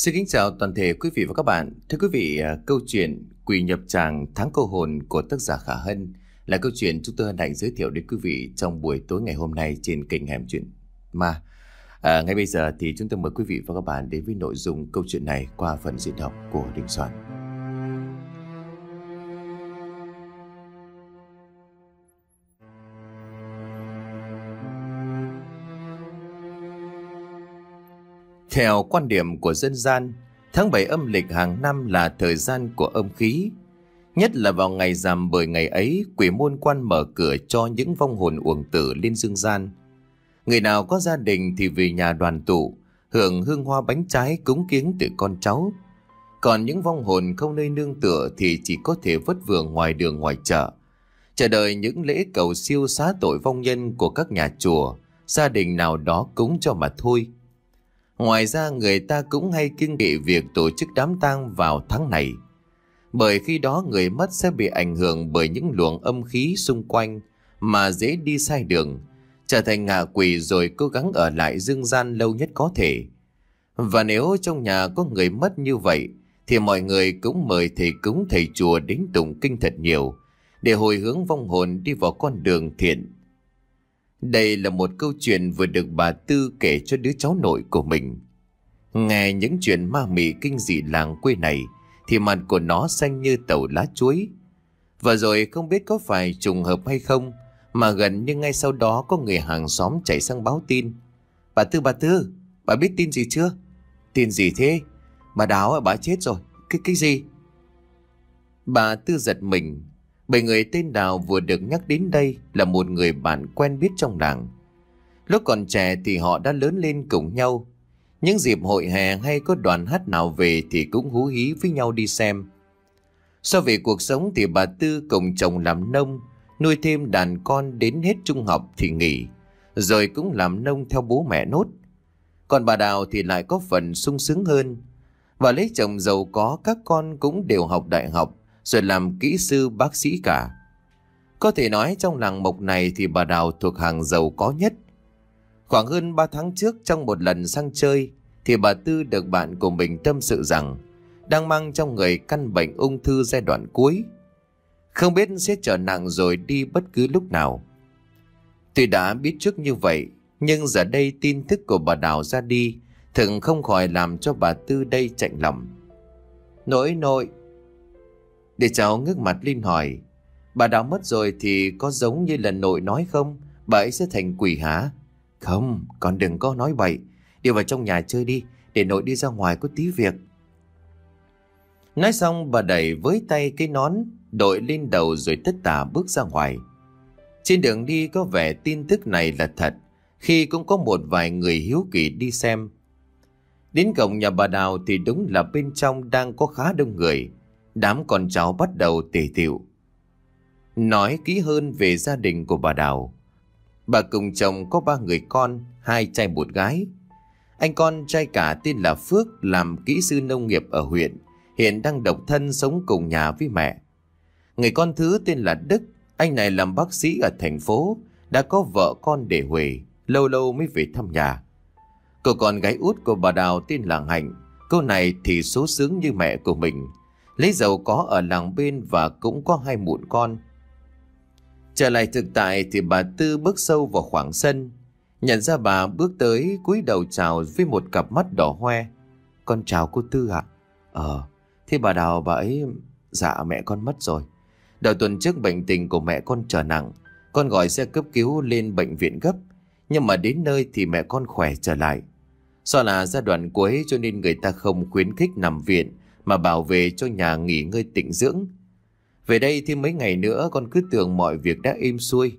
Xin kính chào toàn thể quý vị và các bạn. Thưa quý vị, à, câu chuyện Quỳ nhập tràng tháng câu hồn của tác giả Khả Hân là câu chuyện chúng tôi hân hạnh giới thiệu đến quý vị trong buổi tối ngày hôm nay trên kênh Hẻm Chuyện Ma. À, ngay bây giờ thì chúng tôi mời quý vị và các bạn đến với nội dung câu chuyện này qua phần diễn đọc của Đình Soạn. Theo quan điểm của dân gian, tháng 7 âm lịch hàng năm là thời gian của âm khí. Nhất là vào ngày rằm bởi ngày ấy, quỷ môn quan mở cửa cho những vong hồn uổng tử lên dương gian. Người nào có gia đình thì về nhà đoàn tụ, hưởng hương hoa bánh trái cúng kiến từ con cháu. Còn những vong hồn không nơi nương tựa thì chỉ có thể vất vưởng ngoài đường ngoài chợ. Chờ đợi những lễ cầu siêu xá tội vong nhân của các nhà chùa, gia đình nào đó cúng cho mà thôi. Ngoài ra người ta cũng hay kiêng kỵ việc tổ chức đám tang vào tháng này. Bởi khi đó người mất sẽ bị ảnh hưởng bởi những luồng âm khí xung quanh mà dễ đi sai đường, trở thành ngạ quỷ rồi cố gắng ở lại dương gian lâu nhất có thể. Và nếu trong nhà có người mất như vậy, thì mọi người cũng mời thầy cúng thầy chùa đến tụng kinh thật nhiều, để hồi hướng vong hồn đi vào con đường thiện đây là một câu chuyện vừa được bà Tư kể cho đứa cháu nội của mình. Nghe những chuyện ma mị kinh dị làng quê này thì mặt của nó xanh như tàu lá chuối. Và rồi không biết có phải trùng hợp hay không mà gần như ngay sau đó có người hàng xóm chạy sang báo tin. Bà Tư, bà Tư, bà biết tin gì chưa? Tin gì thế? Bà Đáo à, bà chết rồi. Cái cái gì? Bà Tư giật mình bởi người tên Đào vừa được nhắc đến đây là một người bạn quen biết trong làng. Lúc còn trẻ thì họ đã lớn lên cùng nhau. Những dịp hội hè hay có đoàn hát nào về thì cũng hú hí với nhau đi xem. So về cuộc sống thì bà Tư cùng chồng làm nông, nuôi thêm đàn con đến hết trung học thì nghỉ, rồi cũng làm nông theo bố mẹ nốt. Còn bà Đào thì lại có phần sung sướng hơn. Và lấy chồng giàu có các con cũng đều học đại học, rồi làm kỹ sư bác sĩ cả. Có thể nói trong làng mộc này thì bà Đào thuộc hàng giàu có nhất. Khoảng hơn 3 tháng trước trong một lần sang chơi thì bà Tư được bạn của mình tâm sự rằng đang mang trong người căn bệnh ung thư giai đoạn cuối. Không biết sẽ trở nặng rồi đi bất cứ lúc nào. Tuy đã biết trước như vậy, nhưng giờ đây tin tức của bà Đào ra đi thường không khỏi làm cho bà Tư đây chạnh lòng. Nỗi nội, để cháu ngước mặt lên hỏi, Bà Đào mất rồi thì có giống như lần nội nói không? Bà ấy sẽ thành quỷ hả? Không, con đừng có nói bậy. Đi vào trong nhà chơi đi, Để nội đi ra ngoài có tí việc. Nói xong, bà đẩy với tay cái nón, Đội lên đầu rồi tất tả bước ra ngoài. Trên đường đi có vẻ tin tức này là thật, Khi cũng có một vài người hiếu kỳ đi xem. Đến cổng nhà bà Đào thì đúng là bên trong đang có khá đông người đám con cháu bắt đầu tề tiệu. Nói kỹ hơn về gia đình của bà Đào. Bà cùng chồng có ba người con, hai trai một gái. Anh con trai cả tên là Phước làm kỹ sư nông nghiệp ở huyện, hiện đang độc thân sống cùng nhà với mẹ. Người con thứ tên là Đức, anh này làm bác sĩ ở thành phố, đã có vợ con để huề lâu lâu mới về thăm nhà. Cô con gái út của bà Đào tên là Hạnh, cô này thì số sướng như mẹ của mình, lấy giàu có ở làng bên và cũng có hai mụn con. Trở lại thực tại thì bà Tư bước sâu vào khoảng sân, nhận ra bà bước tới cúi đầu chào với một cặp mắt đỏ hoe. Con chào cô Tư ạ. Ờ, thế bà Đào bà ấy... Dạ mẹ con mất rồi. Đầu tuần trước bệnh tình của mẹ con trở nặng, con gọi xe cấp cứu lên bệnh viện gấp. Nhưng mà đến nơi thì mẹ con khỏe trở lại. Do là giai đoạn cuối cho nên người ta không khuyến khích nằm viện mà bảo về cho nhà nghỉ ngơi tĩnh dưỡng. Về đây thì mấy ngày nữa con cứ tưởng mọi việc đã êm xuôi.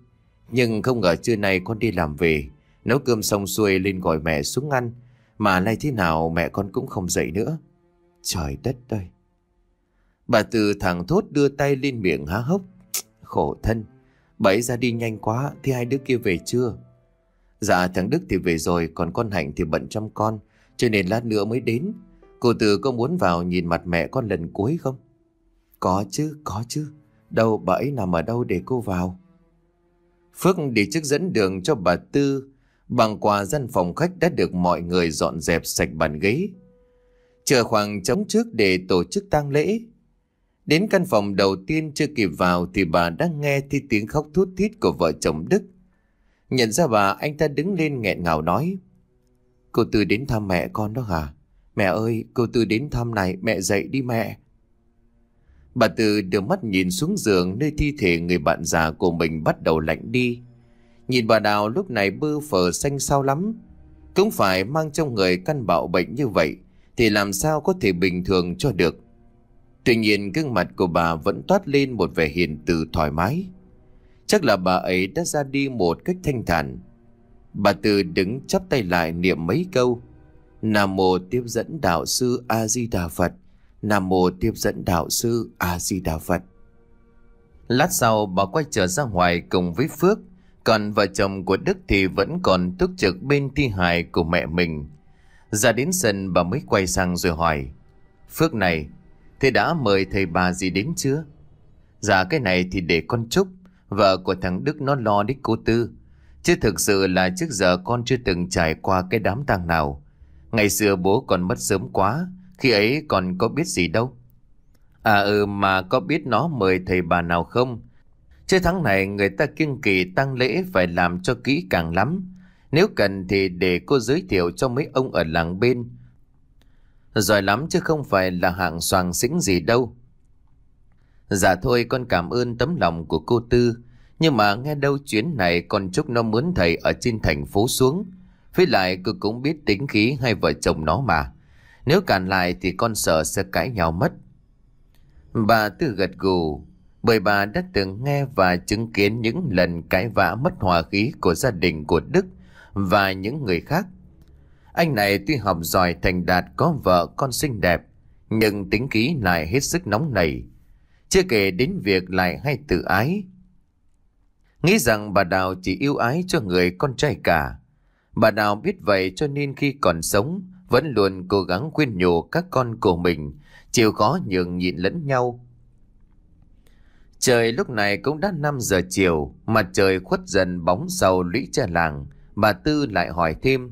Nhưng không ngờ trưa nay con đi làm về, nấu cơm xong xuôi lên gọi mẹ xuống ăn. Mà nay thế nào mẹ con cũng không dậy nữa. Trời đất ơi! Bà Từ thẳng thốt đưa tay lên miệng há hốc. Khổ thân! Bảy ra đi nhanh quá, thì hai đứa kia về chưa? Dạ thằng Đức thì về rồi, còn con Hạnh thì bận chăm con, cho nên lát nữa mới đến. Cô Từ có muốn vào nhìn mặt mẹ con lần cuối không? Có chứ, có chứ. Đâu bà ấy nằm ở đâu để cô vào? Phước đi trước dẫn đường cho bà Tư. Bằng quà dân phòng khách đã được mọi người dọn dẹp sạch bàn ghế. Chờ khoảng trống trước để tổ chức tang lễ. Đến căn phòng đầu tiên chưa kịp vào thì bà đã nghe thi tiếng khóc thút thít của vợ chồng Đức. Nhận ra bà anh ta đứng lên nghẹn ngào nói. Cô Tư đến thăm mẹ con đó hả? Mẹ ơi, cô Tư đến thăm này, mẹ dậy đi mẹ. Bà Tư đưa mắt nhìn xuống giường nơi thi thể người bạn già của mình bắt đầu lạnh đi. Nhìn bà Đào lúc này bơ phờ xanh xao lắm. Cũng phải mang trong người căn bạo bệnh như vậy thì làm sao có thể bình thường cho được. Tuy nhiên gương mặt của bà vẫn toát lên một vẻ hiền từ thoải mái. Chắc là bà ấy đã ra đi một cách thanh thản. Bà Tư đứng chắp tay lại niệm mấy câu. Nam mô tiếp dẫn đạo sư A-di-đà Phật. Nam mô tiếp dẫn đạo sư A-di-đà Phật. Lát sau bà quay trở ra ngoài cùng với Phước. Còn vợ chồng của Đức thì vẫn còn túc trực bên thi hài của mẹ mình. Ra đến sân bà mới quay sang rồi hỏi. Phước này, thế đã mời thầy bà gì đến chưa? Dạ cái này thì để con Trúc, vợ của thằng Đức nó lo đích cô Tư. Chứ thực sự là trước giờ con chưa từng trải qua cái đám tang nào. Ngày xưa bố còn mất sớm quá, khi ấy còn có biết gì đâu. À ừ mà có biết nó mời thầy bà nào không? Chứ tháng này người ta kiêng kỳ tăng lễ phải làm cho kỹ càng lắm. Nếu cần thì để cô giới thiệu cho mấy ông ở làng bên. Giỏi lắm chứ không phải là hạng soàng xĩnh gì đâu. Dạ thôi con cảm ơn tấm lòng của cô Tư. Nhưng mà nghe đâu chuyến này con chúc nó mướn thầy ở trên thành phố xuống. Với lại cô cũng biết tính khí hai vợ chồng nó mà. Nếu cản lại thì con sợ sẽ cãi nhau mất. Bà Tư gật gù bởi bà đã từng nghe và chứng kiến những lần cãi vã mất hòa khí của gia đình của Đức và những người khác. Anh này tuy học giỏi thành đạt có vợ con xinh đẹp, nhưng tính khí lại hết sức nóng nảy. Chưa kể đến việc lại hay tự ái. Nghĩ rằng bà Đào chỉ yêu ái cho người con trai cả. Bà Đào biết vậy cho nên khi còn sống vẫn luôn cố gắng khuyên nhủ các con của mình chịu khó nhường nhịn lẫn nhau Trời lúc này cũng đã 5 giờ chiều, mặt trời khuất dần bóng sau lũy tre làng. Bà Tư lại hỏi thêm.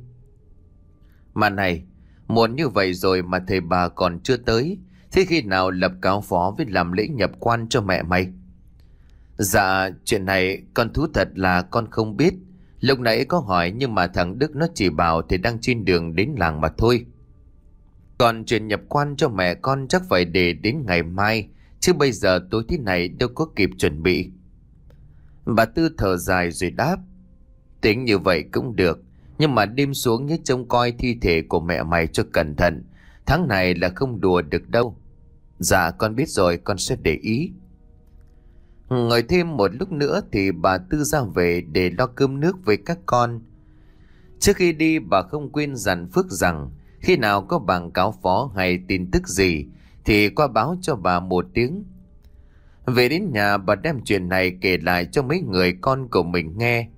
Mà này, muộn như vậy rồi mà thầy bà còn chưa tới. Thế khi nào lập cáo phó với làm lễ nhập quan cho mẹ mày? Dạ, chuyện này con thú thật là con không biết. Lúc nãy có hỏi nhưng mà thằng Đức nó chỉ bảo thì đang trên đường đến làng mà thôi. Còn chuyện nhập quan cho mẹ con chắc phải để đến ngày mai, Chứ bây giờ tối thế này đâu có kịp chuẩn bị. Bà Tư thở dài rồi đáp. Tính như vậy cũng được. Nhưng mà đêm xuống nhớ trông coi thi thể của mẹ mày cho cẩn thận. Tháng này là không đùa được đâu. Dạ con biết rồi, con sẽ để ý. Ngồi thêm một lúc nữa thì bà Tư ra về để lo cơm nước với các con. Trước khi đi bà không quên dặn Phước rằng khi nào có bảng cáo phó hay tin tức gì thì qua báo cho bà một tiếng. Về đến nhà bà đem chuyện này kể lại cho mấy người con của mình nghe.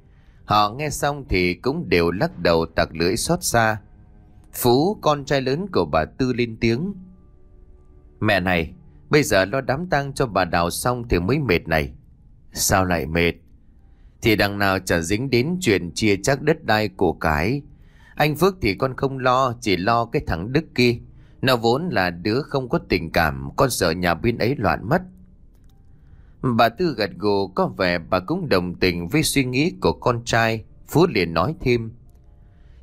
Họ nghe xong thì cũng đều lắc đầu tặc lưỡi xót xa. Phú, con trai lớn của bà Tư lên tiếng. Mẹ này, bây giờ lo đám tang cho bà Đào xong thì mới mệt này. Sao lại mệt? Thì đằng nào chả dính đến chuyện chia chắc đất đai của cái. Anh Phước thì con không lo, chỉ lo cái thằng Đức kia. Nó vốn là đứa không có tình cảm, con sợ nhà bên ấy loạn mất. Bà Tư gật gù có vẻ bà cũng đồng tình với suy nghĩ của con trai. Phú liền nói thêm.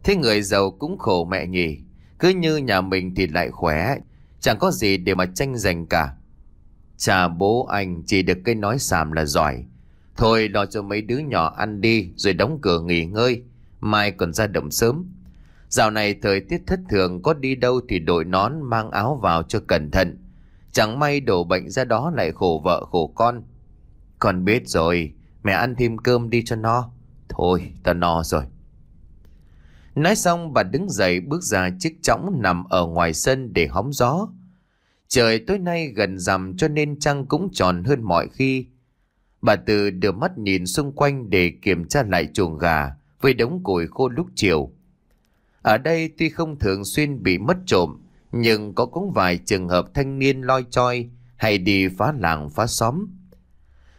Thế người giàu cũng khổ mẹ nhỉ. Cứ như nhà mình thì lại khỏe. Chẳng có gì để mà tranh giành cả. Chà bố anh chỉ được cái nói xàm là giỏi. Thôi lo cho mấy đứa nhỏ ăn đi rồi đóng cửa nghỉ ngơi. Mai còn ra động sớm. Dạo này thời tiết thất thường có đi đâu thì đội nón mang áo vào cho cẩn thận. Chẳng may đổ bệnh ra đó lại khổ vợ khổ con. Con biết rồi, mẹ ăn thêm cơm đi cho no. Thôi, ta no rồi. Nói xong bà đứng dậy bước ra chiếc chõng nằm ở ngoài sân để hóng gió. Trời tối nay gần rằm cho nên trăng cũng tròn hơn mọi khi. Bà Từ đưa mắt nhìn xung quanh để kiểm tra lại chuồng gà với đống củi khô lúc chiều. Ở đây tuy không thường xuyên bị mất trộm, nhưng có cũng vài trường hợp thanh niên loi choi hay đi phá làng phá xóm.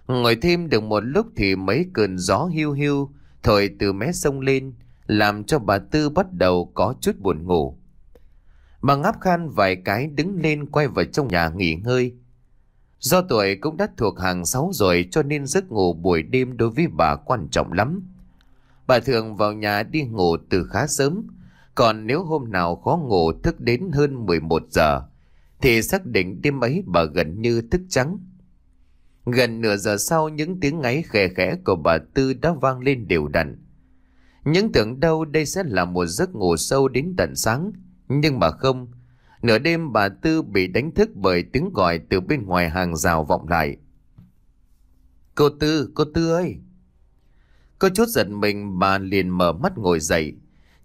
Ngồi thêm được một lúc thì mấy cơn gió hiu hiu thổi từ mé sông lên, làm cho bà Tư bắt đầu có chút buồn ngủ. Bà ngáp khan vài cái đứng lên quay vào trong nhà nghỉ ngơi. Do tuổi cũng đã thuộc hàng sáu rồi cho nên giấc ngủ buổi đêm đối với bà quan trọng lắm. Bà thường vào nhà đi ngủ từ khá sớm, còn nếu hôm nào khó ngủ thức đến hơn 11 giờ, thì xác định đêm ấy bà gần như thức trắng. Gần nửa giờ sau những tiếng ngáy khẽ khẽ của bà Tư đã vang lên đều đặn. Những tưởng đâu đây sẽ là một giấc ngủ sâu đến tận sáng, nhưng mà không. Nửa đêm bà Tư bị đánh thức bởi tiếng gọi từ bên ngoài hàng rào vọng lại. Cô Tư, cô Tư ơi! Có chút giật mình bà liền mở mắt ngồi dậy.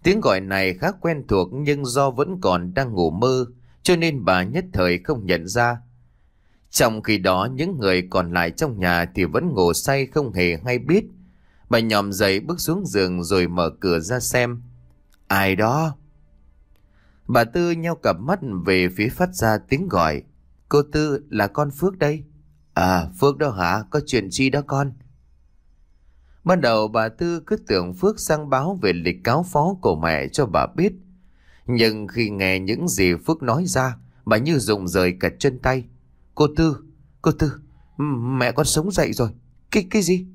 Tiếng gọi này khá quen thuộc nhưng do vẫn còn đang ngủ mơ cho nên bà nhất thời không nhận ra. Trong khi đó những người còn lại trong nhà thì vẫn ngủ say không hề hay biết. Bà nhòm dậy bước xuống giường rồi mở cửa ra xem. Ai đó? Bà Tư nheo cặp mắt về phía phát ra tiếng gọi. Cô Tư là con Phước đây. À Phước đó hả? Có chuyện chi đó con? Ban đầu bà Tư cứ tưởng Phước sang báo về lịch cáo phó của mẹ cho bà biết. Nhưng khi nghe những gì Phước nói ra, bà như rụng rời cả chân tay. Cô Tư, cô Tư, mẹ con sống dậy rồi. Cái, cái gì?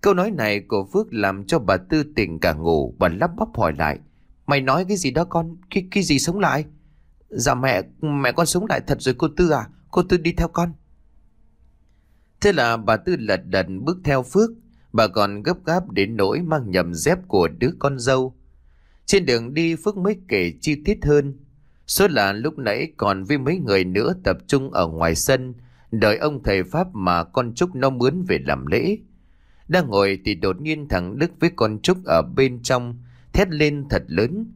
Câu nói này của Phước làm cho bà Tư tỉnh cả ngủ, bà lắp bắp hỏi lại. Mày nói cái gì đó con, cái, cái gì sống lại? Dạ mẹ, mẹ con sống lại thật rồi cô Tư à, cô Tư đi theo con. Thế là bà Tư lật đật bước theo Phước, bà còn gấp gáp đến nỗi mang nhầm dép của đứa con dâu. Trên đường đi Phước mới kể chi tiết hơn. Số là lúc nãy còn với mấy người nữa tập trung ở ngoài sân, đợi ông thầy Pháp mà con Trúc nó mướn về làm lễ. Đang ngồi thì đột nhiên thằng Đức với con Trúc ở bên trong, thét lên thật lớn.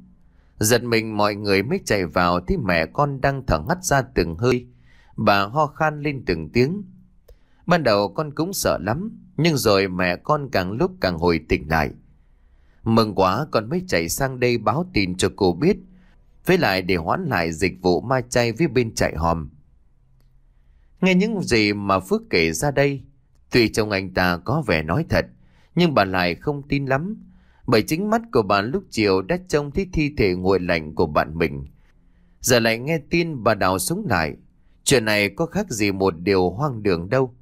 Giật mình mọi người mới chạy vào thì mẹ con đang thở ngắt ra từng hơi. Bà ho khan lên từng tiếng. Ban đầu con cũng sợ lắm, nhưng rồi mẹ con càng lúc càng hồi tỉnh lại. Mừng quá con mới chạy sang đây báo tin cho cô biết. Với lại để hoãn lại dịch vụ mai chay với bên chạy hòm. Nghe những gì mà Phước kể ra đây, tuy chồng anh ta có vẻ nói thật, nhưng bà lại không tin lắm. Bởi chính mắt của bà lúc chiều đã trông thấy thi thể nguội lạnh của bạn mình. Giờ lại nghe tin bà đào sống lại. Chuyện này có khác gì một điều hoang đường đâu.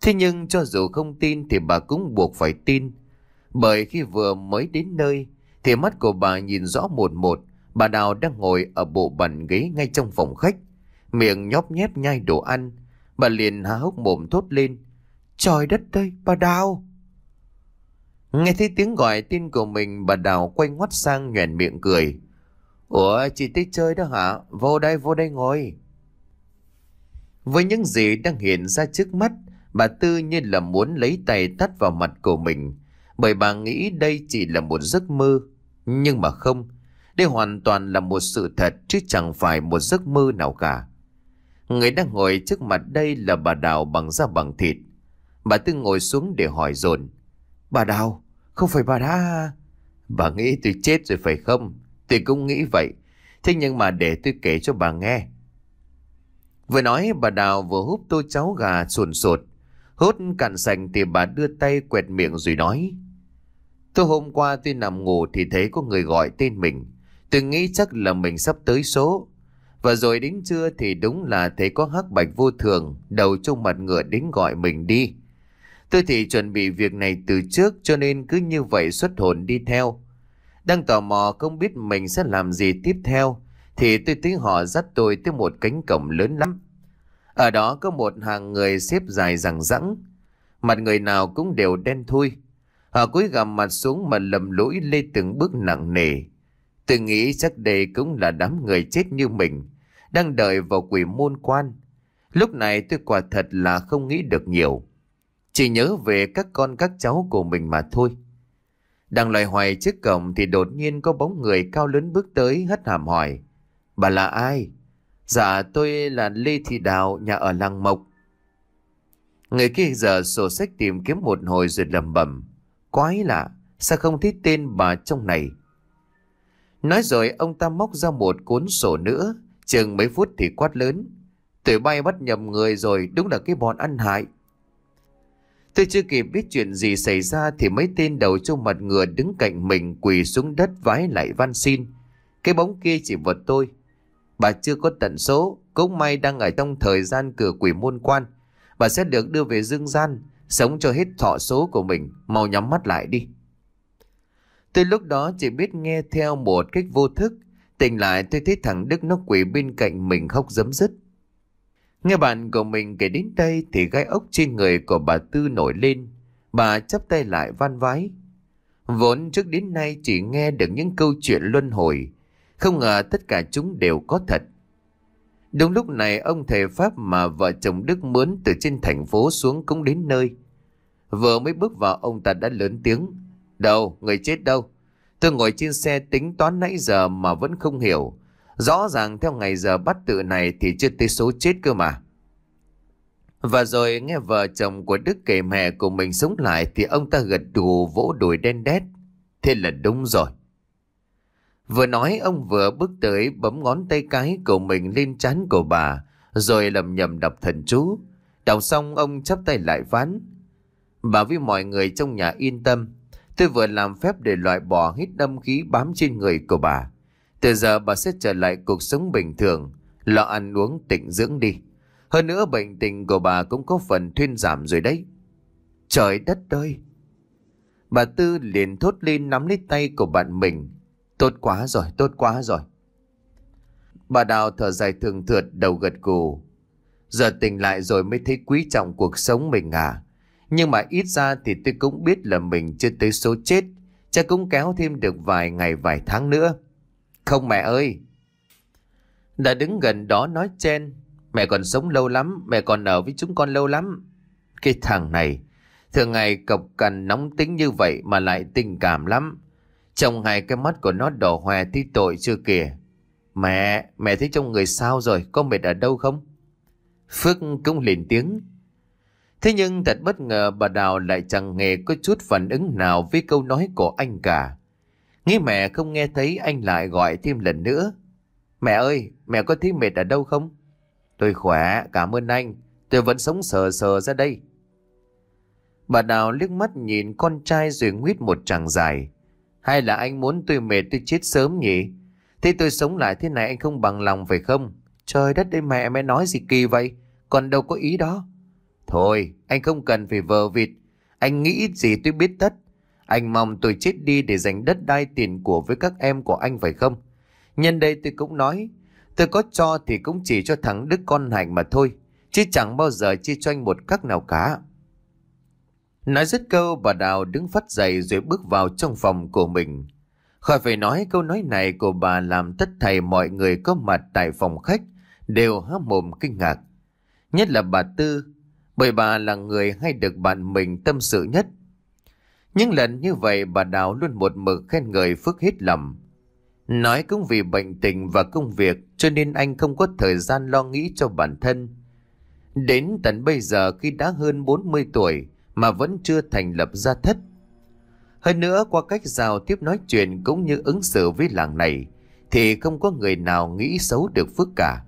Thế nhưng cho dù không tin thì bà cũng buộc phải tin. Bởi khi vừa mới đến nơi thì mắt của bà nhìn rõ một một bà Đào đang ngồi ở bộ bàn ghế ngay trong phòng khách. Miệng nhóp nhép nhai đồ ăn. Bà liền há hốc mồm thốt lên. Trời đất ơi, bà Đào! Nghe thấy tiếng gọi tin của mình bà Đào quay ngoắt sang nhoèn miệng cười. Ủa chị tới chơi đó hả? Vô đây vô đây ngồi. Với những gì đang hiện ra trước mắt, bà Tư như là muốn lấy tay tắt vào mặt của mình. Bởi bà nghĩ đây chỉ là một giấc mơ. Nhưng mà không, đây hoàn toàn là một sự thật chứ chẳng phải một giấc mơ nào cả. Người đang ngồi trước mặt đây là bà Đào bằng da bằng thịt. Bà Tư ngồi xuống để hỏi dồn Bà Đào, không phải bà đã... Bà nghĩ tôi chết rồi phải không? Tôi cũng nghĩ vậy. Thế nhưng mà để tôi kể cho bà nghe. Vừa nói bà Đào vừa hút tô cháo gà sồn sột. hốt cạn sành thì bà đưa tay quẹt miệng rồi nói. Tôi hôm qua tôi nằm ngủ thì thấy có người gọi tên mình. Tôi nghĩ chắc là mình sắp tới số. Và rồi đến trưa thì đúng là thấy có hắc bạch vô thường đầu trong mặt ngựa đến gọi mình đi. Tôi thì chuẩn bị việc này từ trước cho nên cứ như vậy xuất hồn đi theo. Đang tò mò không biết mình sẽ làm gì tiếp theo thì tôi thấy họ dắt tôi tới một cánh cổng lớn lắm. Ở đó có một hàng người xếp dài rằng rẵng. Mặt người nào cũng đều đen thui. Họ cúi gằm mặt xuống mà lầm lũi lê từng bước nặng nề. Tôi nghĩ chắc đây cũng là đám người chết như mình, đang đợi vào quỷ môn quan. Lúc này tôi quả thật là không nghĩ được nhiều. Chỉ nhớ về các con các cháu của mình mà thôi. Đang loài hoài trước cổng thì đột nhiên có bóng người cao lớn bước tới hất hàm hỏi. Bà là ai? Dạ tôi là Lê Thị Đào, nhà ở Làng Mộc. Người kia giờ sổ sách tìm kiếm một hồi rồi lầm bẩm Quái lạ, sao không thấy tên bà trong này? Nói rồi ông ta móc ra một cuốn sổ nữa, chừng mấy phút thì quát lớn. Tụi bay bắt nhầm người rồi, đúng là cái bọn ăn hại. Tôi chưa kịp biết chuyện gì xảy ra thì mấy tên đầu trong mặt ngựa đứng cạnh mình quỳ xuống đất vái lại van xin. Cái bóng kia chỉ vật tôi. Bà chưa có tận số, cũng may đang ở trong thời gian cửa quỷ môn quan. Bà sẽ được đưa về dương gian, sống cho hết thọ số của mình, mau nhắm mắt lại đi. Tôi lúc đó chỉ biết nghe theo một cách vô thức, tỉnh lại tôi thấy thằng Đức nó quỷ bên cạnh mình khóc dấm dứt. Nghe bạn của mình kể đến đây thì gai ốc trên người của bà Tư nổi lên. Bà chắp tay lại van vái. Vốn trước đến nay chỉ nghe được những câu chuyện luân hồi. Không ngờ tất cả chúng đều có thật. Đúng lúc này ông thầy Pháp mà vợ chồng Đức mướn từ trên thành phố xuống cũng đến nơi. Vừa mới bước vào ông ta đã lớn tiếng. Đâu, người chết đâu? Tôi ngồi trên xe tính toán nãy giờ mà vẫn không hiểu. Rõ ràng theo ngày giờ bắt tự này thì chưa tới số chết cơ mà. Và rồi nghe vợ chồng của Đức kể mẹ của mình sống lại thì ông ta gật đù vỗ đùi đen đét. Thế là đúng rồi. Vừa nói, ông vừa bước tới bấm ngón tay cái của mình lên trán của bà, rồi lầm nhầm đọc thần chú. Đọc xong, ông chắp tay lại ván Bà với mọi người trong nhà yên tâm. Tôi vừa làm phép để loại bỏ hít âm khí bám trên người của bà. Từ giờ bà sẽ trở lại cuộc sống bình thường, lo ăn uống tịnh dưỡng đi. Hơn nữa bệnh tình của bà cũng có phần thuyên giảm rồi đấy. Trời đất ơi! Bà Tư liền thốt lên nắm lấy tay của bạn mình. Tốt quá rồi, tốt quá rồi. Bà Đào thở dài thường thượt đầu gật gù. Giờ tỉnh lại rồi mới thấy quý trọng cuộc sống mình à. Nhưng mà ít ra thì tôi cũng biết là mình chưa tới số chết. Chắc cũng kéo thêm được vài ngày vài tháng nữa. Không mẹ ơi! Đã đứng gần đó nói chen. Mẹ còn sống lâu lắm, mẹ còn ở với chúng con lâu lắm. Cái thằng này, thường ngày cộc cằn nóng tính như vậy mà lại tình cảm lắm. Trong hai cái mắt của nó đỏ hoe tí tội chưa kìa. Mẹ, mẹ thấy trong người sao rồi, có mệt ở đâu không? Phước cũng liền tiếng. Thế nhưng thật bất ngờ bà Đào lại chẳng hề có chút phản ứng nào với câu nói của anh cả. Nghĩ mẹ không nghe thấy anh lại gọi thêm lần nữa. Mẹ ơi, mẹ có thấy mệt ở đâu không? Tôi khỏe, cảm ơn anh. Tôi vẫn sống sờ sờ ra đây. Bà Đào liếc mắt nhìn con trai rồi nguyết một tràng dài. Hay là anh muốn tôi mệt tôi chết sớm nhỉ? Thế tôi sống lại thế này anh không bằng lòng phải không? Trời đất ơi mẹ mẹ nói gì kỳ vậy? Còn đâu có ý đó. Thôi, anh không cần phải vờ vịt. Anh nghĩ gì tôi biết tất. Anh mong tôi chết đi để giành đất đai tiền của với các em của anh phải không? Nhân đây tôi cũng nói, tôi có cho thì cũng chỉ cho thằng Đức con hành mà thôi, chứ chẳng bao giờ chia cho anh một cắc nào cả. Nói dứt câu bà Đào đứng phát dậy rồi bước vào trong phòng của mình. Khỏi phải nói câu nói này của bà làm tất thầy mọi người có mặt tại phòng khách đều há mồm kinh ngạc. Nhất là bà Tư, bởi bà là người hay được bạn mình tâm sự nhất những lần như vậy bà Đào luôn một mực khen ngợi Phước hết lòng. Nói cũng vì bệnh tình và công việc cho nên anh không có thời gian lo nghĩ cho bản thân. Đến tận bây giờ khi đã hơn 40 tuổi mà vẫn chưa thành lập gia thất. Hơn nữa qua cách giao tiếp nói chuyện cũng như ứng xử với làng này thì không có người nào nghĩ xấu được Phước cả.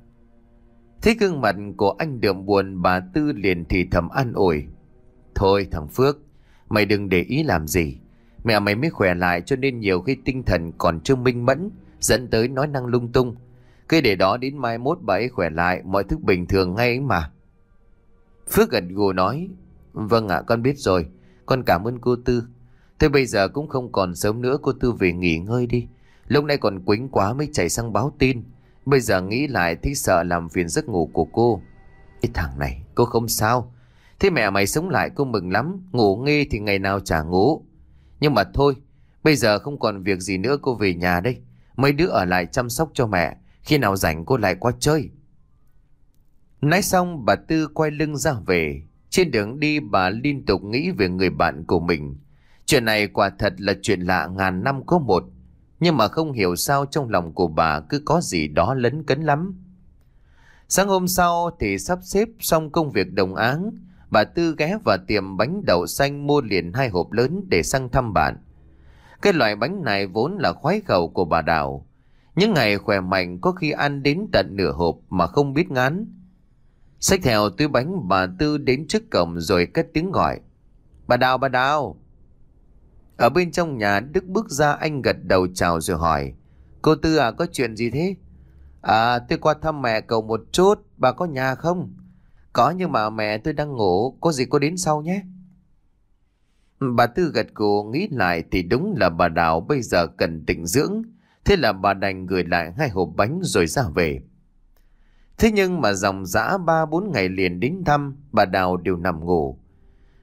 Thấy gương mặt của anh đượm buồn bà Tư liền thì thầm an ủi. Thôi thằng Phước, mày đừng để ý làm gì. Mẹ mày mới khỏe lại cho nên nhiều khi tinh thần còn chưa minh mẫn, dẫn tới nói năng lung tung. Cứ để đó đến mai mốt bà ấy khỏe lại, mọi thứ bình thường ngay ấy mà. Phước gật gù nói, vâng ạ con biết rồi, con cảm ơn cô Tư. Thế bây giờ cũng không còn sớm nữa cô Tư về nghỉ ngơi đi. Lúc nay còn quính quá mới chạy sang báo tin. Bây giờ nghĩ lại thích sợ làm phiền giấc ngủ của cô. Cái thằng này, cô không sao. Thế mẹ mày sống lại cô mừng lắm. Ngủ nghi thì ngày nào chả ngủ. Nhưng mà thôi, bây giờ không còn việc gì nữa cô về nhà đây. Mấy đứa ở lại chăm sóc cho mẹ. Khi nào rảnh cô lại qua chơi. Nói xong bà Tư quay lưng ra về. Trên đường đi bà liên tục nghĩ về người bạn của mình. Chuyện này quả thật là chuyện lạ ngàn năm có một. Nhưng mà không hiểu sao trong lòng của bà cứ có gì đó lấn cấn lắm. Sáng hôm sau thì sắp xếp xong công việc đồng áng, bà Tư ghé vào tiệm bánh đậu xanh mua liền hai hộp lớn để sang thăm bạn. Cái loại bánh này vốn là khoái khẩu của bà Đào. Những ngày khỏe mạnh có khi ăn đến tận nửa hộp mà không biết ngán. Xách theo túi bánh bà Tư đến trước cổng rồi cất tiếng gọi. Bà Đào, bà Đào. Ở bên trong nhà Đức bước ra anh gật đầu chào rồi hỏi. Cô Tư à có chuyện gì thế? À tôi qua thăm mẹ cậu một chút, bà có nhà không? Có nhưng mà mẹ tôi đang ngủ, có gì cô đến sau nhé. Bà Tư gật gù nghĩ lại thì đúng là bà Đào bây giờ cần tịnh dưỡng. Thế là bà đành gửi lại hai hộp bánh rồi ra về. Thế nhưng mà dòng dã ba bốn ngày liền đến thăm, bà Đào đều nằm ngủ.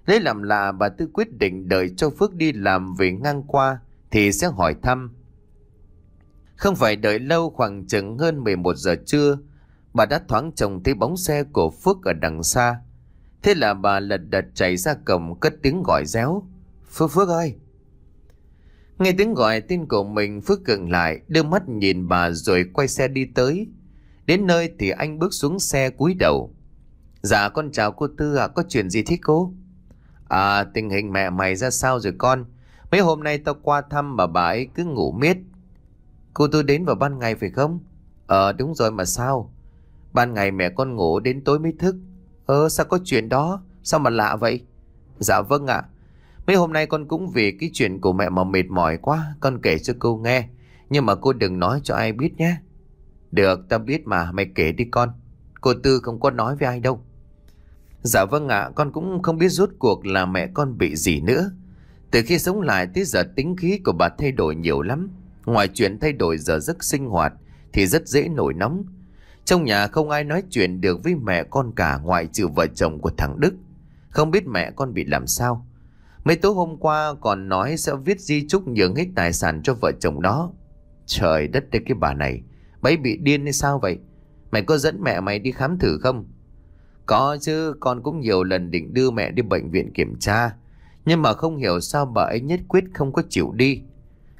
Lấy làm lạ bà Tư quyết định đợi cho Phước đi làm về ngang qua thì sẽ hỏi thăm. Không phải đợi lâu khoảng chừng hơn 11 giờ trưa, bà đã thoáng trông thấy bóng xe của Phước ở đằng xa. Thế là bà lật đật chạy ra cổng, cất tiếng gọi réo. Phước Phước ơi! Nghe tiếng gọi tên của mình, Phước gần lại, đưa mắt nhìn bà rồi quay xe đi tới. Đến nơi thì anh bước xuống xe cúi đầu. Dạ con chào cô Tư à có chuyện gì thế cô? À tình hình mẹ mày ra sao rồi con? Mấy hôm nay tao qua thăm mà bà ấy cứ ngủ miết. Cô Tư đến vào ban ngày phải không? Ờ đúng rồi mà sao? Ban ngày mẹ con ngủ đến tối mới thức. Ờ sao có chuyện đó? Sao mà lạ vậy? Dạ vâng ạ. Mấy hôm nay con cũng vì cái chuyện của mẹ mà mệt mỏi quá. Con kể cho cô nghe. Nhưng mà cô đừng nói cho ai biết nhé. Được, tao biết mà, mày kể đi con. Cô Tư không có nói với ai đâu. Dạ vâng ạ, con cũng không biết rốt cuộc là mẹ con bị gì nữa. Từ khi sống lại tới giờ tính khí của bà thay đổi nhiều lắm. Ngoài chuyện thay đổi giờ giấc sinh hoạt thì rất dễ nổi nóng. Trong nhà không ai nói chuyện được với mẹ con cả ngoại trừ vợ chồng của thằng Đức. Không biết mẹ con bị làm sao. Mấy tối hôm qua còn nói sẽ viết di chúc nhường hết tài sản cho vợ chồng đó. Trời đất đây cái bà này. Bấy bị điên hay sao vậy? Mày có dẫn mẹ mày đi khám thử không? Có chứ, con cũng nhiều lần định đưa mẹ đi bệnh viện kiểm tra. Nhưng mà không hiểu sao bà ấy nhất quyết không có chịu đi.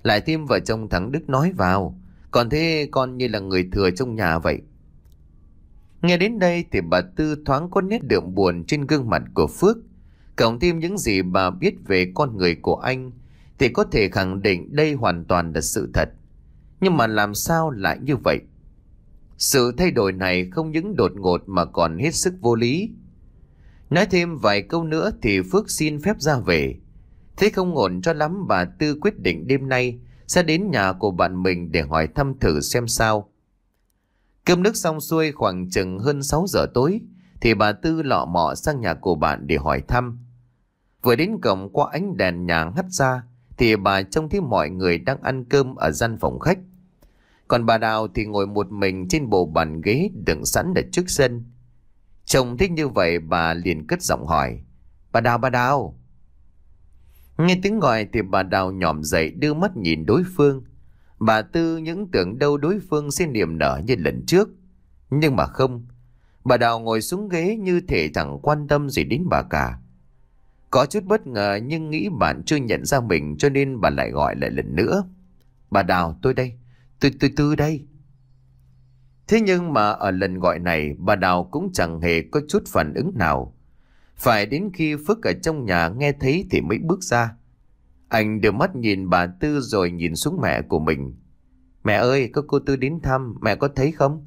Lại thêm vợ chồng thằng Đức nói vào. Còn thế con như là người thừa trong nhà vậy. Nghe đến đây thì bà Tư thoáng có nét đượm buồn trên gương mặt của Phước. Cộng thêm những gì bà biết về con người của anh, thì có thể khẳng định đây hoàn toàn là sự thật. Nhưng mà làm sao lại như vậy? Sự thay đổi này không những đột ngột mà còn hết sức vô lý. Nói thêm vài câu nữa thì Phước xin phép ra về. Thế không ổn cho lắm, bà Tư quyết định đêm nay sẽ đến nhà của bạn mình để hỏi thăm thử xem sao. Cơm nước xong xuôi khoảng chừng hơn 6 giờ tối thì bà Tư lọ mọ sang nhà của bạn để hỏi thăm. Vừa đến cổng qua ánh đèn nhà hắt ra thì bà trông thấy mọi người đang ăn cơm ở gian phòng khách. Còn bà Đào thì ngồi một mình trên bộ bàn ghế đựng sẵn ở trước sân. Chồng thích như vậy bà liền cất giọng hỏi. Bà Đào, bà Đào. Nghe tiếng gọi thì bà Đào nhòm dậy đưa mắt nhìn đối phương. Bà Tư những tưởng đâu đối phương sẽ niềm nở như lần trước. Nhưng mà không. Bà Đào ngồi xuống ghế như thể chẳng quan tâm gì đến bà cả. Có chút bất ngờ nhưng nghĩ bạn chưa nhận ra mình cho nên bà lại gọi lại lần nữa. Bà Đào, tôi đây. Tôi tôi tôi đây. Thế nhưng mà ở lần gọi này, bà Đào cũng chẳng hề có chút phản ứng nào. Phải đến khi Phước ở trong nhà nghe thấy thì mới bước ra. Anh đưa mắt nhìn bà Tư rồi nhìn xuống mẹ của mình. Mẹ ơi, có cô Tư đến thăm, mẹ có thấy không?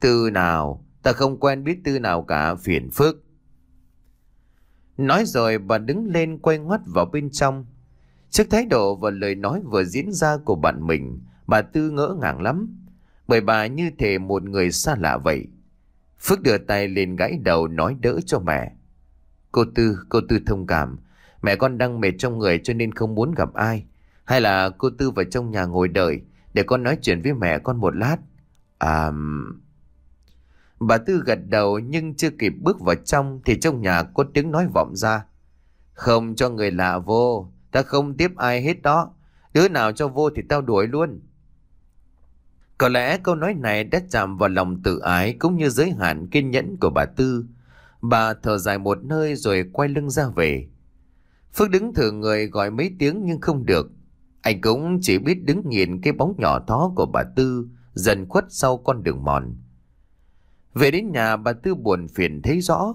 Tư nào? Ta không quen biết Tư nào cả, phiền phức. Nói rồi bà đứng lên quay ngoắt vào bên trong. Trước thái độ và lời nói vừa diễn ra của bạn mình, bà Tư ngỡ ngàng lắm. Bởi bà như thể một người xa lạ vậy. Phước đưa tay lên gãy đầu nói đỡ cho mẹ. Cô Tư, cô Tư thông cảm. Mẹ con đang mệt trong người cho nên không muốn gặp ai. Hay là cô Tư vào trong nhà ngồi đợi để con nói chuyện với mẹ con một lát. À... Bà Tư gật đầu nhưng chưa kịp bước vào trong thì trong nhà có tiếng nói vọng ra. Không cho người lạ vô, ta không tiếp ai hết đó. Đứa nào cho vô thì tao đuổi luôn. Có lẽ câu nói này đã chạm vào lòng tự ái cũng như giới hạn kiên nhẫn của bà Tư. Bà thở dài một nơi rồi quay lưng ra về. Phước đứng thử người gọi mấy tiếng nhưng không được. Anh cũng chỉ biết đứng nhìn cái bóng nhỏ thó của bà Tư dần khuất sau con đường mòn. Về đến nhà bà Tư buồn phiền thấy rõ.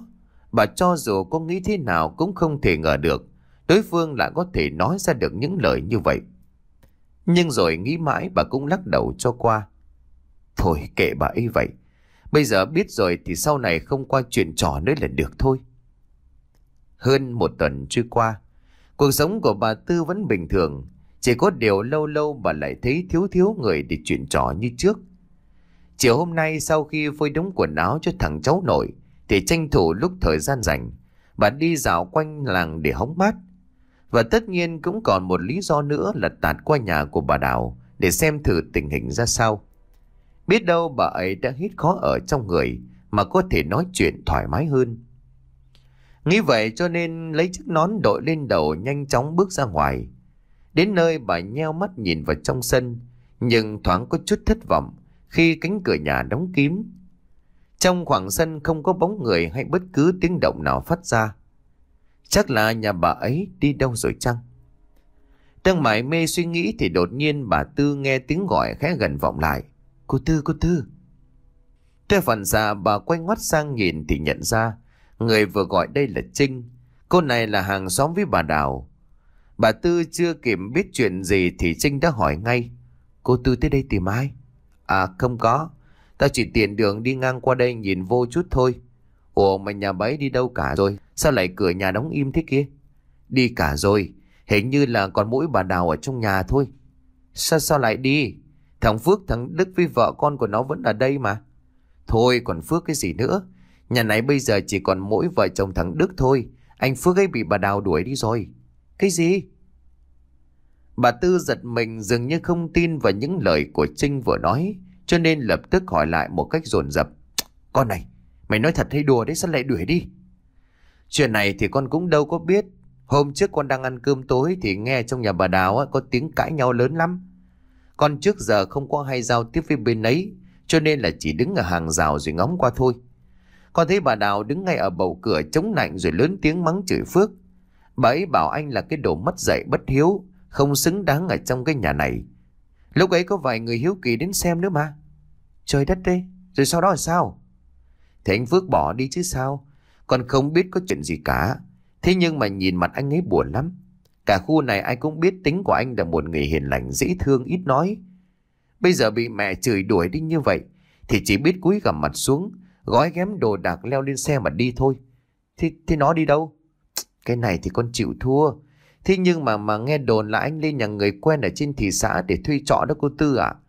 Bà cho dù có nghĩ thế nào cũng không thể ngờ được đối phương lại có thể nói ra được những lời như vậy. Nhưng rồi nghĩ mãi bà cũng lắc đầu cho qua. Thôi kệ bà ấy vậy. Bây giờ biết rồi thì sau này không qua chuyện trò nữa là được thôi. Hơn một tuần trôi qua, cuộc sống của bà Tư vẫn bình thường. Chỉ có điều lâu lâu bà lại thấy thiếu thiếu người để chuyện trò như trước. Chiều hôm nay sau khi phơi đống quần áo cho thằng cháu nội, thì tranh thủ lúc thời gian rảnh, bà đi dạo quanh làng để hóng mát. Và tất nhiên cũng còn một lý do nữa là tạt qua nhà của bà Đào để xem thử tình hình ra sao. Biết đâu bà ấy đã hít khó ở trong người mà có thể nói chuyện thoải mái hơn. Nghĩ vậy cho nên lấy chiếc nón đội lên đầu nhanh chóng bước ra ngoài. Đến nơi bà nheo mắt nhìn vào trong sân, nhưng thoáng có chút thất vọng khi cánh cửa nhà đóng kín. Trong khoảng sân không có bóng người hay bất cứ tiếng động nào phát ra. Chắc là nhà bà ấy đi đâu rồi chăng? Đang mải mê suy nghĩ thì đột nhiên bà Tư nghe tiếng gọi khẽ gần vọng lại. Cô Tư, cô Tư. Theo phần xạ bà quay ngoắt sang nhìn thì nhận ra người vừa gọi đây là Trinh. Cô này là hàng xóm với bà Đào. Bà Tư chưa kịp biết chuyện gì thì Trinh đã hỏi ngay. Cô Tư tới đây tìm ai? À không có. Tao chỉ tiện đường đi ngang qua đây nhìn vô chút thôi. Ủa, mà nhà bấy đi đâu cả rồi? Sao lại cửa nhà đóng im thế kia? Đi cả rồi. Hình như là còn mỗi bà Đào ở trong nhà thôi. Sao sao lại đi? Thằng Phước, thằng Đức với vợ con của nó vẫn ở đây mà. Thôi, còn Phước cái gì nữa? Nhà này bây giờ chỉ còn mỗi vợ chồng thằng Đức thôi. Anh Phước ấy bị bà Đào đuổi đi rồi. Cái gì? Bà Tư giật mình dường như không tin vào những lời của Trinh vừa nói. Cho nên lập tức hỏi lại một cách dồn dập Con này, mày nói thật hay đùa đấy sao lại đuổi đi? Chuyện này thì con cũng đâu có biết. Hôm trước con đang ăn cơm tối thì nghe trong nhà bà Đào có tiếng cãi nhau lớn lắm. Con trước giờ không có hay giao tiếp với bên ấy, cho nên là chỉ đứng ở hàng rào rồi ngóng qua thôi. Con thấy bà Đào đứng ngay ở bầu cửa chống nạnh rồi lớn tiếng mắng chửi Phước. Bà ấy bảo anh là cái đồ mất dạy bất hiếu, không xứng đáng ở trong cái nhà này. Lúc ấy có vài người hiếu kỳ đến xem nữa mà. Trời đất đi, rồi sau đó là sao? Thì anh Phước bỏ đi chứ sao? Còn không biết có chuyện gì cả. Thế nhưng mà nhìn mặt anh ấy buồn lắm. Cả khu này ai cũng biết tính của anh là một người hiền lành, dễ thương, ít nói. Bây giờ bị mẹ chửi đuổi đi như vậy, thì chỉ biết cúi gằm mặt xuống, gói ghém đồ đạc leo lên xe mà đi thôi. Thì, thì nó đi đâu? Cái này thì con chịu thua. Thế nhưng mà mà nghe đồn là anh lên nhà người quen ở trên thị xã để thuê trọ đó cô Tư ạ. À?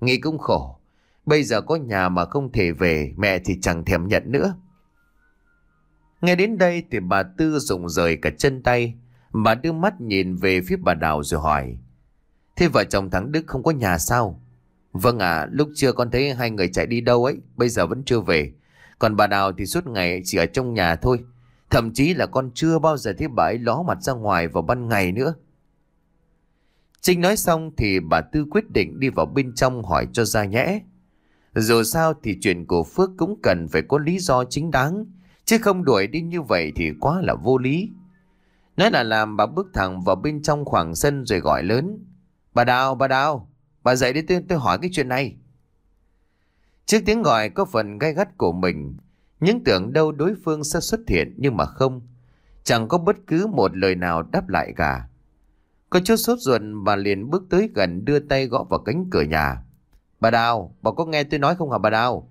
Nghĩ cũng khổ. Bây giờ có nhà mà không thể về, mẹ thì chẳng thèm nhận nữa. Nghe đến đây thì bà Tư rụng rời cả chân tay. Bà đưa mắt nhìn về phía bà Đào rồi hỏi. Thế vợ chồng thắng Đức không có nhà sao? Vâng ạ, lúc chưa con thấy hai người chạy đi đâu ấy, bây giờ vẫn chưa về. Còn bà Đào thì suốt ngày chỉ ở trong nhà thôi. Thậm chí là con chưa bao giờ thấy bà ấy ló mặt ra ngoài vào ban ngày nữa. Trinh nói xong thì bà Tư quyết định đi vào bên trong hỏi cho ra nhẽ. Dù sao thì chuyện của Phước cũng cần phải có lý do chính đáng, chứ không đuổi đi như vậy thì quá là vô lý. Nói là làm bà bước thẳng vào bên trong khoảng sân rồi gọi lớn. Bà Đào, bà Đào, bà dậy đi tôi, tôi hỏi cái chuyện này. Trước tiếng gọi có phần gai gắt của mình, những tưởng đâu đối phương sẽ xuất hiện nhưng mà không. Chẳng có bất cứ một lời nào đáp lại cả. Có chút sốt ruột bà liền bước tới gần đưa tay gõ vào cánh cửa nhà. Bà Đào, bà có nghe tôi nói không hả bà Đào?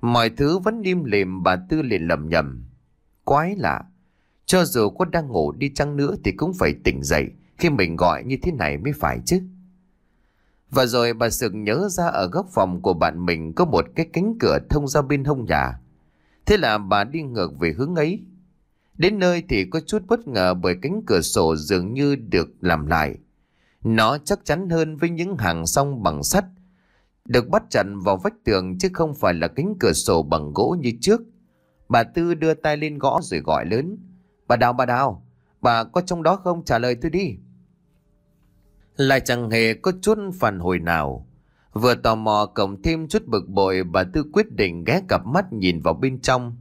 Mọi thứ vẫn im lìm bà Tư liền lầm nhầm. Quái lạ, cho dù có đang ngủ đi chăng nữa thì cũng phải tỉnh dậy khi mình gọi như thế này mới phải chứ. Và rồi bà sực nhớ ra ở góc phòng của bạn mình có một cái cánh cửa thông ra bên hông nhà. Thế là bà đi ngược về hướng ấy. Đến nơi thì có chút bất ngờ bởi cánh cửa sổ dường như được làm lại. Nó chắc chắn hơn với những hàng song bằng sắt. Được bắt chặn vào vách tường chứ không phải là cánh cửa sổ bằng gỗ như trước. Bà Tư đưa tay lên gõ rồi gọi lớn. Bà Đào, bà Đào, bà có trong đó không trả lời tôi đi. Lại chẳng hề có chút phản hồi nào. Vừa tò mò cộng thêm chút bực bội bà Tư quyết định ghé cặp mắt nhìn vào bên trong.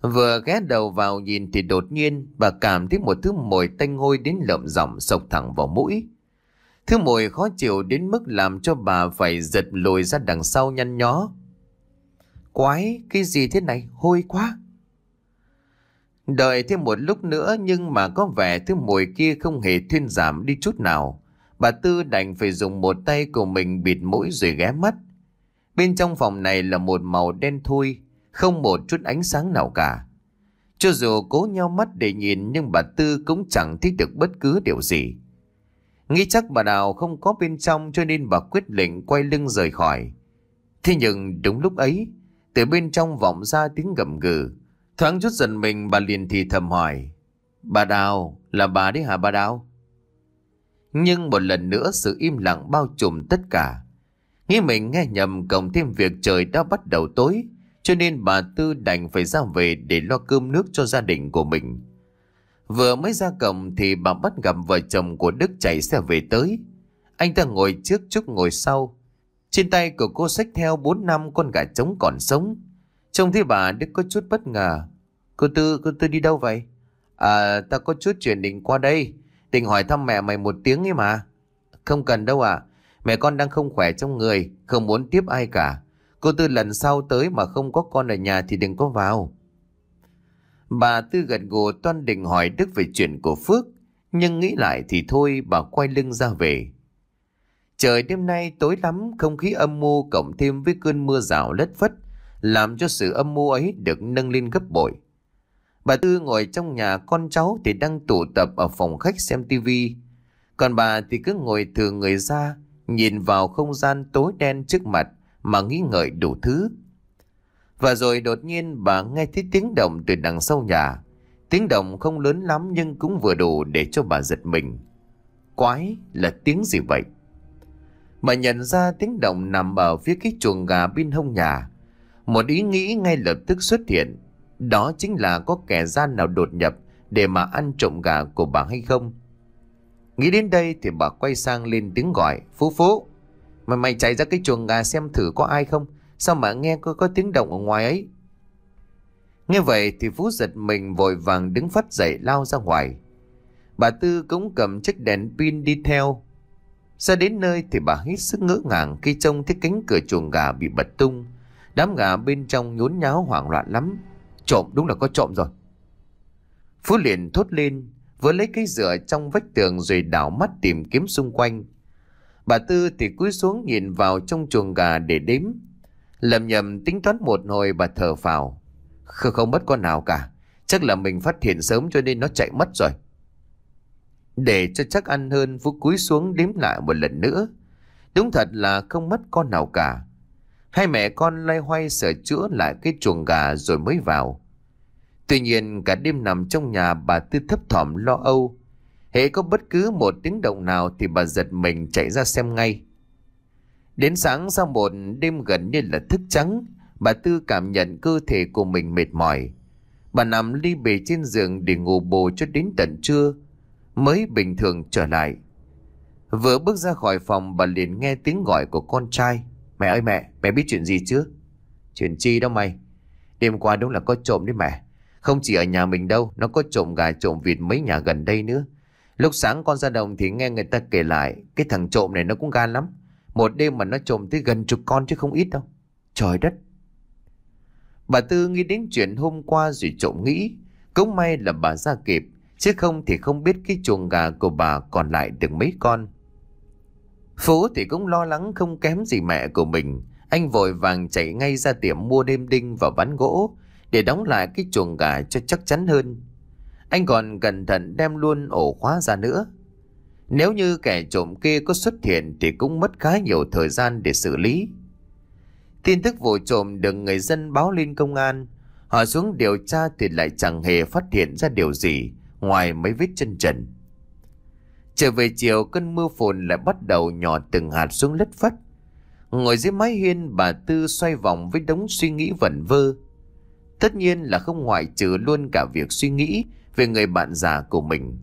Vừa ghé đầu vào nhìn thì đột nhiên bà cảm thấy một thứ mùi tanh hôi đến lợm giọng sộc thẳng vào mũi. Thứ mùi khó chịu đến mức làm cho bà phải giật lùi ra đằng sau nhăn nhó. Quái, cái gì thế này, hôi quá. Đợi thêm một lúc nữa nhưng mà có vẻ thứ mùi kia không hề thuyên giảm đi chút nào. Bà Tư đành phải dùng một tay của mình bịt mũi rồi ghé mắt. Bên trong phòng này là một màu đen thui, không một chút ánh sáng nào cả. Cho dù cố nhau mắt để nhìn nhưng bà Tư cũng chẳng thấy được bất cứ điều gì. Nghĩ chắc bà Đào không có bên trong cho nên bà quyết định quay lưng rời khỏi. Thế nhưng đúng lúc ấy, từ bên trong vọng ra tiếng gầm gừ. Thoáng chút dần mình bà liền thì thầm hỏi. Bà Đào, là bà đấy hả bà Đào? Nhưng một lần nữa sự im lặng bao trùm tất cả. Nghĩ mình nghe nhầm cộng thêm việc trời đã bắt đầu tối, cho nên bà Tư đành phải ra về để lo cơm nước cho gia đình của mình. Vừa mới ra cổng thì bà bắt gặp vợ chồng của Đức chạy xe về tới. Anh ta ngồi trước Trúc ngồi sau. Trên tay của cô xách theo 4 năm con gà trống còn sống. Trông thấy bà Đức có chút bất ngờ. Cô Tư, cô Tư đi đâu vậy? À, ta có chút chuyện định qua đây. Định hỏi thăm mẹ mày một tiếng ấy mà. Không cần đâu à. Mẹ con đang không khỏe trong người, không muốn tiếp ai cả. Cô Tư lần sau tới mà không có con ở nhà thì đừng có vào. Bà Tư gật gù toan định hỏi Đức về chuyện của Phước, nhưng nghĩ lại thì thôi bà quay lưng ra về. Trời đêm nay tối lắm, không khí âm mưu cộng thêm với cơn mưa rào lất phất, làm cho sự âm mưu ấy được nâng lên gấp bội. Bà Tư ngồi trong nhà con cháu thì đang tụ tập ở phòng khách xem tivi. Còn bà thì cứ ngồi thường người ra, nhìn vào không gian tối đen trước mặt mà nghĩ ngợi đủ thứ. Và rồi đột nhiên bà nghe thấy tiếng động từ đằng sau nhà. Tiếng động không lớn lắm nhưng cũng vừa đủ để cho bà giật mình. Quái là tiếng gì vậy? Bà nhận ra tiếng động nằm ở phía cái chuồng gà bên hông nhà. Một ý nghĩ ngay lập tức xuất hiện. Đó chính là có kẻ gian nào đột nhập để mà ăn trộm gà của bà hay không? Nghĩ đến đây thì bà quay sang lên tiếng gọi. Phú Phú, mày mày chạy ra cái chuồng gà xem thử có ai không? Sao mà nghe có, có tiếng động ở ngoài ấy? Nghe vậy thì Phú giật mình vội vàng đứng phát dậy lao ra ngoài. Bà Tư cũng cầm chiếc đèn pin đi theo. Ra đến nơi thì bà hít sức ngỡ ngàng khi trông thấy cánh cửa chuồng gà bị bật tung. Đám gà bên trong nhốn nháo hoảng loạn lắm. Trộm đúng là có trộm rồi. Phú liền thốt lên, vừa lấy cây dựa trong vách tường rồi đảo mắt tìm kiếm xung quanh. Bà Tư thì cúi xuống nhìn vào trong chuồng gà để đếm. Lầm nhầm tính toán một hồi bà thở phào. Không, không mất con nào cả. Chắc là mình phát hiện sớm cho nên nó chạy mất rồi. Để cho chắc ăn hơn Phú cúi xuống đếm lại một lần nữa. Đúng thật là không mất con nào cả. Hai mẹ con loay hoay sửa chữa lại cái chuồng gà rồi mới vào. Tuy nhiên cả đêm nằm trong nhà bà Tư thấp thỏm lo âu. Hễ có bất cứ một tiếng động nào thì bà giật mình chạy ra xem ngay. Đến sáng sau một đêm gần như là thức trắng, bà Tư cảm nhận cơ thể của mình mệt mỏi. Bà nằm ly bề trên giường để ngủ bù cho đến tận trưa, mới bình thường trở lại. Vừa bước ra khỏi phòng bà liền nghe tiếng gọi của con trai. Mẹ ơi mẹ, mẹ biết chuyện gì chứ? Chuyện chi đó mày? Đêm qua đúng là có trộm đấy mẹ. Không chỉ ở nhà mình đâu, nó có trộm gà trộm vịt mấy nhà gần đây nữa. Lúc sáng con ra đồng thì nghe người ta kể lại, cái thằng trộm này nó cũng gan lắm. Một đêm mà nó trộm tới gần chục con chứ không ít đâu. Trời đất! Bà Tư nghĩ đến chuyện hôm qua rồi trộm nghĩ. Cũng may là bà ra kịp, chứ không thì không biết cái chuồng gà của bà còn lại được mấy con. Phú thì cũng lo lắng không kém gì mẹ của mình. Anh vội vàng chạy ngay ra tiệm mua đêm đinh và ván gỗ để đóng lại cái chuồng gà cho chắc chắn hơn. Anh còn cẩn thận đem luôn ổ khóa ra nữa. Nếu như kẻ trộm kia có xuất hiện thì cũng mất khá nhiều thời gian để xử lý. Tin tức vụ trộm được người dân báo lên công an. Họ xuống điều tra thì lại chẳng hề phát hiện ra điều gì ngoài mấy vết chân trần. Trở về chiều, cơn mưa phùn lại bắt đầu nhỏ từng hạt xuống lất phất. Ngồi dưới mái hiên, bà Tư xoay vòng với đống suy nghĩ vẩn vơ. Tất nhiên là không ngoại trừ luôn cả việc suy nghĩ về người bạn già của mình.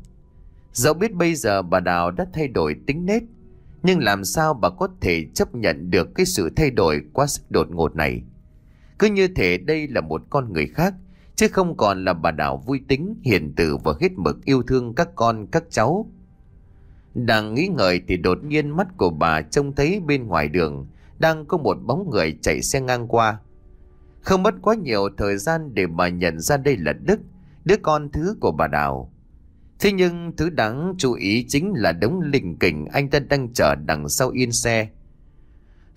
Dẫu biết bây giờ bà Đào đã thay đổi tính nết, nhưng làm sao bà có thể chấp nhận được cái sự thay đổi quá sức đột ngột này? Cứ như thể đây là một con người khác, chứ không còn là bà Đào vui tính, hiền từ và hết mực yêu thương các con, các cháu. Đang nghĩ ngợi thì đột nhiên mắt của bà trông thấy bên ngoài đường đang có một bóng người chạy xe ngang qua. Không mất quá nhiều thời gian để bà nhận ra đây là Đức, đứa con thứ của bà Đào. Thế nhưng thứ đáng chú ý chính là đống linh kình anh ta đang chờ đằng sau yên xe.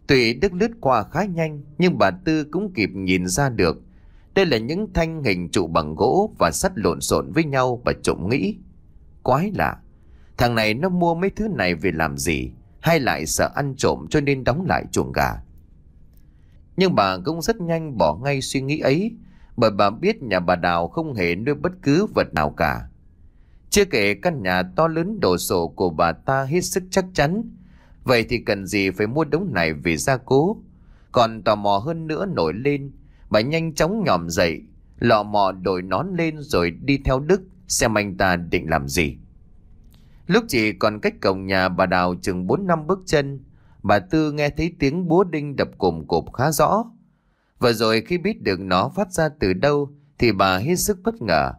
Tuy Đức lướt qua khá nhanh nhưng bà Tư cũng kịp nhìn ra được đây là những thanh hình trụ bằng gỗ và sắt lộn xộn với nhau và trộm nghĩ. Quái lạ, Thằng này nó mua mấy thứ này về làm gì Hay lại sợ ăn trộm cho nên đóng lại chuồng gà nhưng bà cũng rất nhanh bỏ ngay suy nghĩ ấy, Bởi bà biết nhà bà Đào không hề nuôi bất cứ vật nào cả. Chưa kể căn nhà to lớn đồ sộ của bà ta hết sức chắc chắn. Vậy thì cần gì phải mua đống này về gia cố? Còn tò mò hơn nữa nổi lên, Bà nhanh chóng nhòm dậy Lọ mò đổi nón lên rồi đi theo Đức Xem anh ta định làm gì. Lúc chỉ còn cách cổng nhà bà Đào chừng 4 năm bước chân Bà Tư nghe thấy tiếng búa đinh đập cồm cộp khá rõ. Và rồi khi biết được nó phát ra từ đâu, Thì bà hết sức bất ngờ.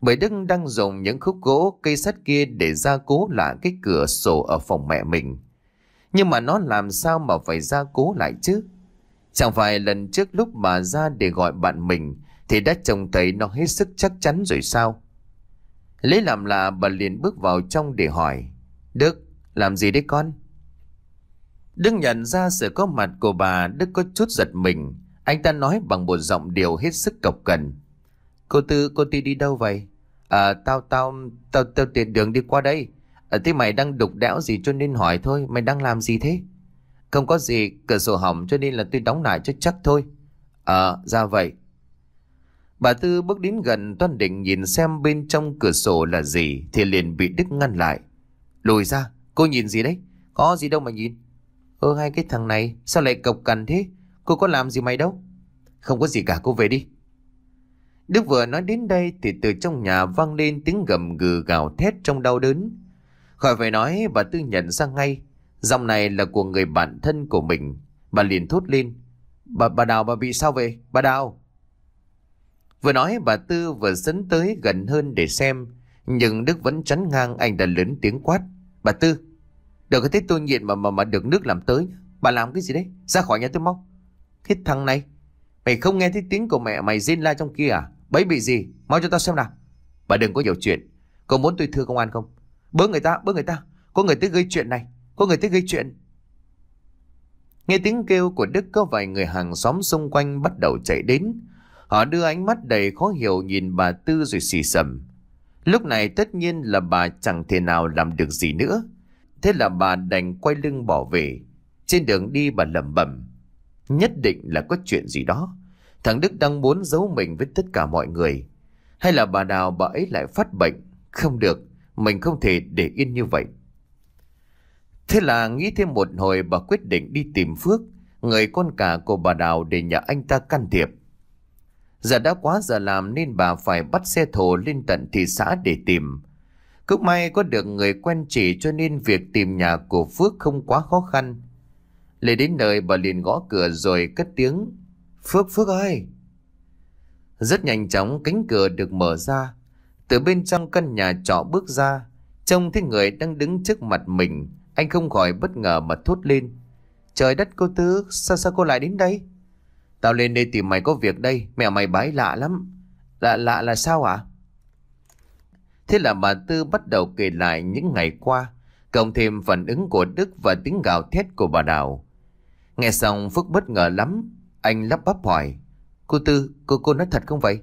Bởi Đức đang dùng những khúc gỗ, cây sắt kia để gia cố lại cái cửa sổ ở phòng mẹ mình. Nhưng mà nó làm sao mà phải gia cố lại chứ? Chẳng phải lần trước lúc bà ra để gọi bạn mình, Thì đã trông thấy nó hết sức chắc chắn rồi sao? Lấy làm lạ bà liền bước vào trong để hỏi, Đức, làm gì đấy con? Đức nhận ra sự có mặt của bà Đức có chút giật mình. Anh ta nói bằng một giọng điều hết sức cộc cần Cô Tư cô Tư đi đâu vậy? À tao tao tao tao tiện đường đi qua đây. À, Thế mày đang đục đẽo gì cho nên hỏi thôi Mày đang làm gì thế? Không có gì cửa sổ hỏng cho nên là tôi đóng lại cho chắc thôi. À ra vậy. Bà Tư bước đến gần toan định nhìn xem bên trong cửa sổ là gì thì liền bị Đức ngăn lại. Lùi ra, cô nhìn gì đấy? Có gì đâu mà nhìn. Ơ hai cái thằng này sao lại cộc cằn thế? Cô có làm gì mày đâu? Không có gì cả cô về đi. Đức vừa nói đến đây thì từ trong nhà vang lên tiếng gầm gừ gào thét trong đau đớn. Khỏi phải nói bà Tư nhận ra ngay. Giọng này là của người bạn thân của mình. Bà liền thốt lên. Bà, bà Đào bà bị sao vậy? Bà Đào! Vừa nói bà Tư vừa dẫn tới gần hơn để xem. Nhưng Đức vẫn chắn ngang anh đã lớn tiếng quát. Bà Tư, đừng có thấy tôi nghiện mà mà mà được nước làm tới. Bà làm cái gì đấy? Ra khỏi nhà tôi mau. Cái thằng này, mày không nghe thấy tiếng của mẹ mày rên la trong kia à? Bấy bị gì? Mau cho tao xem nào. Bà đừng có nhiều chuyện. Cô muốn tôi thưa công an không? Bớ người ta, bớ người ta. Có người tới gây chuyện này. Có người tới gây chuyện. Nghe tiếng kêu của Đức có vài người hàng xóm xung quanh bắt đầu chạy đến. Họ đưa ánh mắt đầy khó hiểu nhìn bà Tư rồi xì sầm. Lúc này tất nhiên là bà chẳng thể nào làm được gì nữa. Thế là bà đành quay lưng bỏ về. Trên đường đi bà lẩm bẩm. Nhất định là có chuyện gì đó. Thằng Đức đang muốn giấu mình với tất cả mọi người. Hay là bà nào bà ấy lại phát bệnh. Không được, mình không thể để yên như vậy. Thế là nghĩ thêm một hồi bà quyết định đi tìm Phước, người con cả của bà Đào để nhờ anh ta can thiệp. Giờ đã quá giờ làm nên bà phải bắt xe thổ lên tận thị xã để tìm. Cũng may có được người quen chỉ cho nên việc tìm nhà của Phước không quá khó khăn. lê đến nơi bà liền gõ cửa rồi cất tiếng. Phước Phước ơi! Rất nhanh chóng cánh cửa được mở ra. Từ bên trong căn nhà trọ bước ra. Trông thấy người đang đứng trước mặt mình. Anh không khỏi bất ngờ mà thốt lên. Trời đất cô Tứ, sao sao cô lại đến đây? Tao lên đây tìm mày có việc đây Mẹ mày bái lạ lắm Lạ lạ là sao ạ Thế là bà Tư bắt đầu kể lại những ngày qua Cộng thêm phản ứng của Đức Và tiếng gào thét của bà Đào. Nghe xong Phước bất ngờ lắm Anh lắp bắp hỏi Cô Tư, cô cô nói thật không vậy?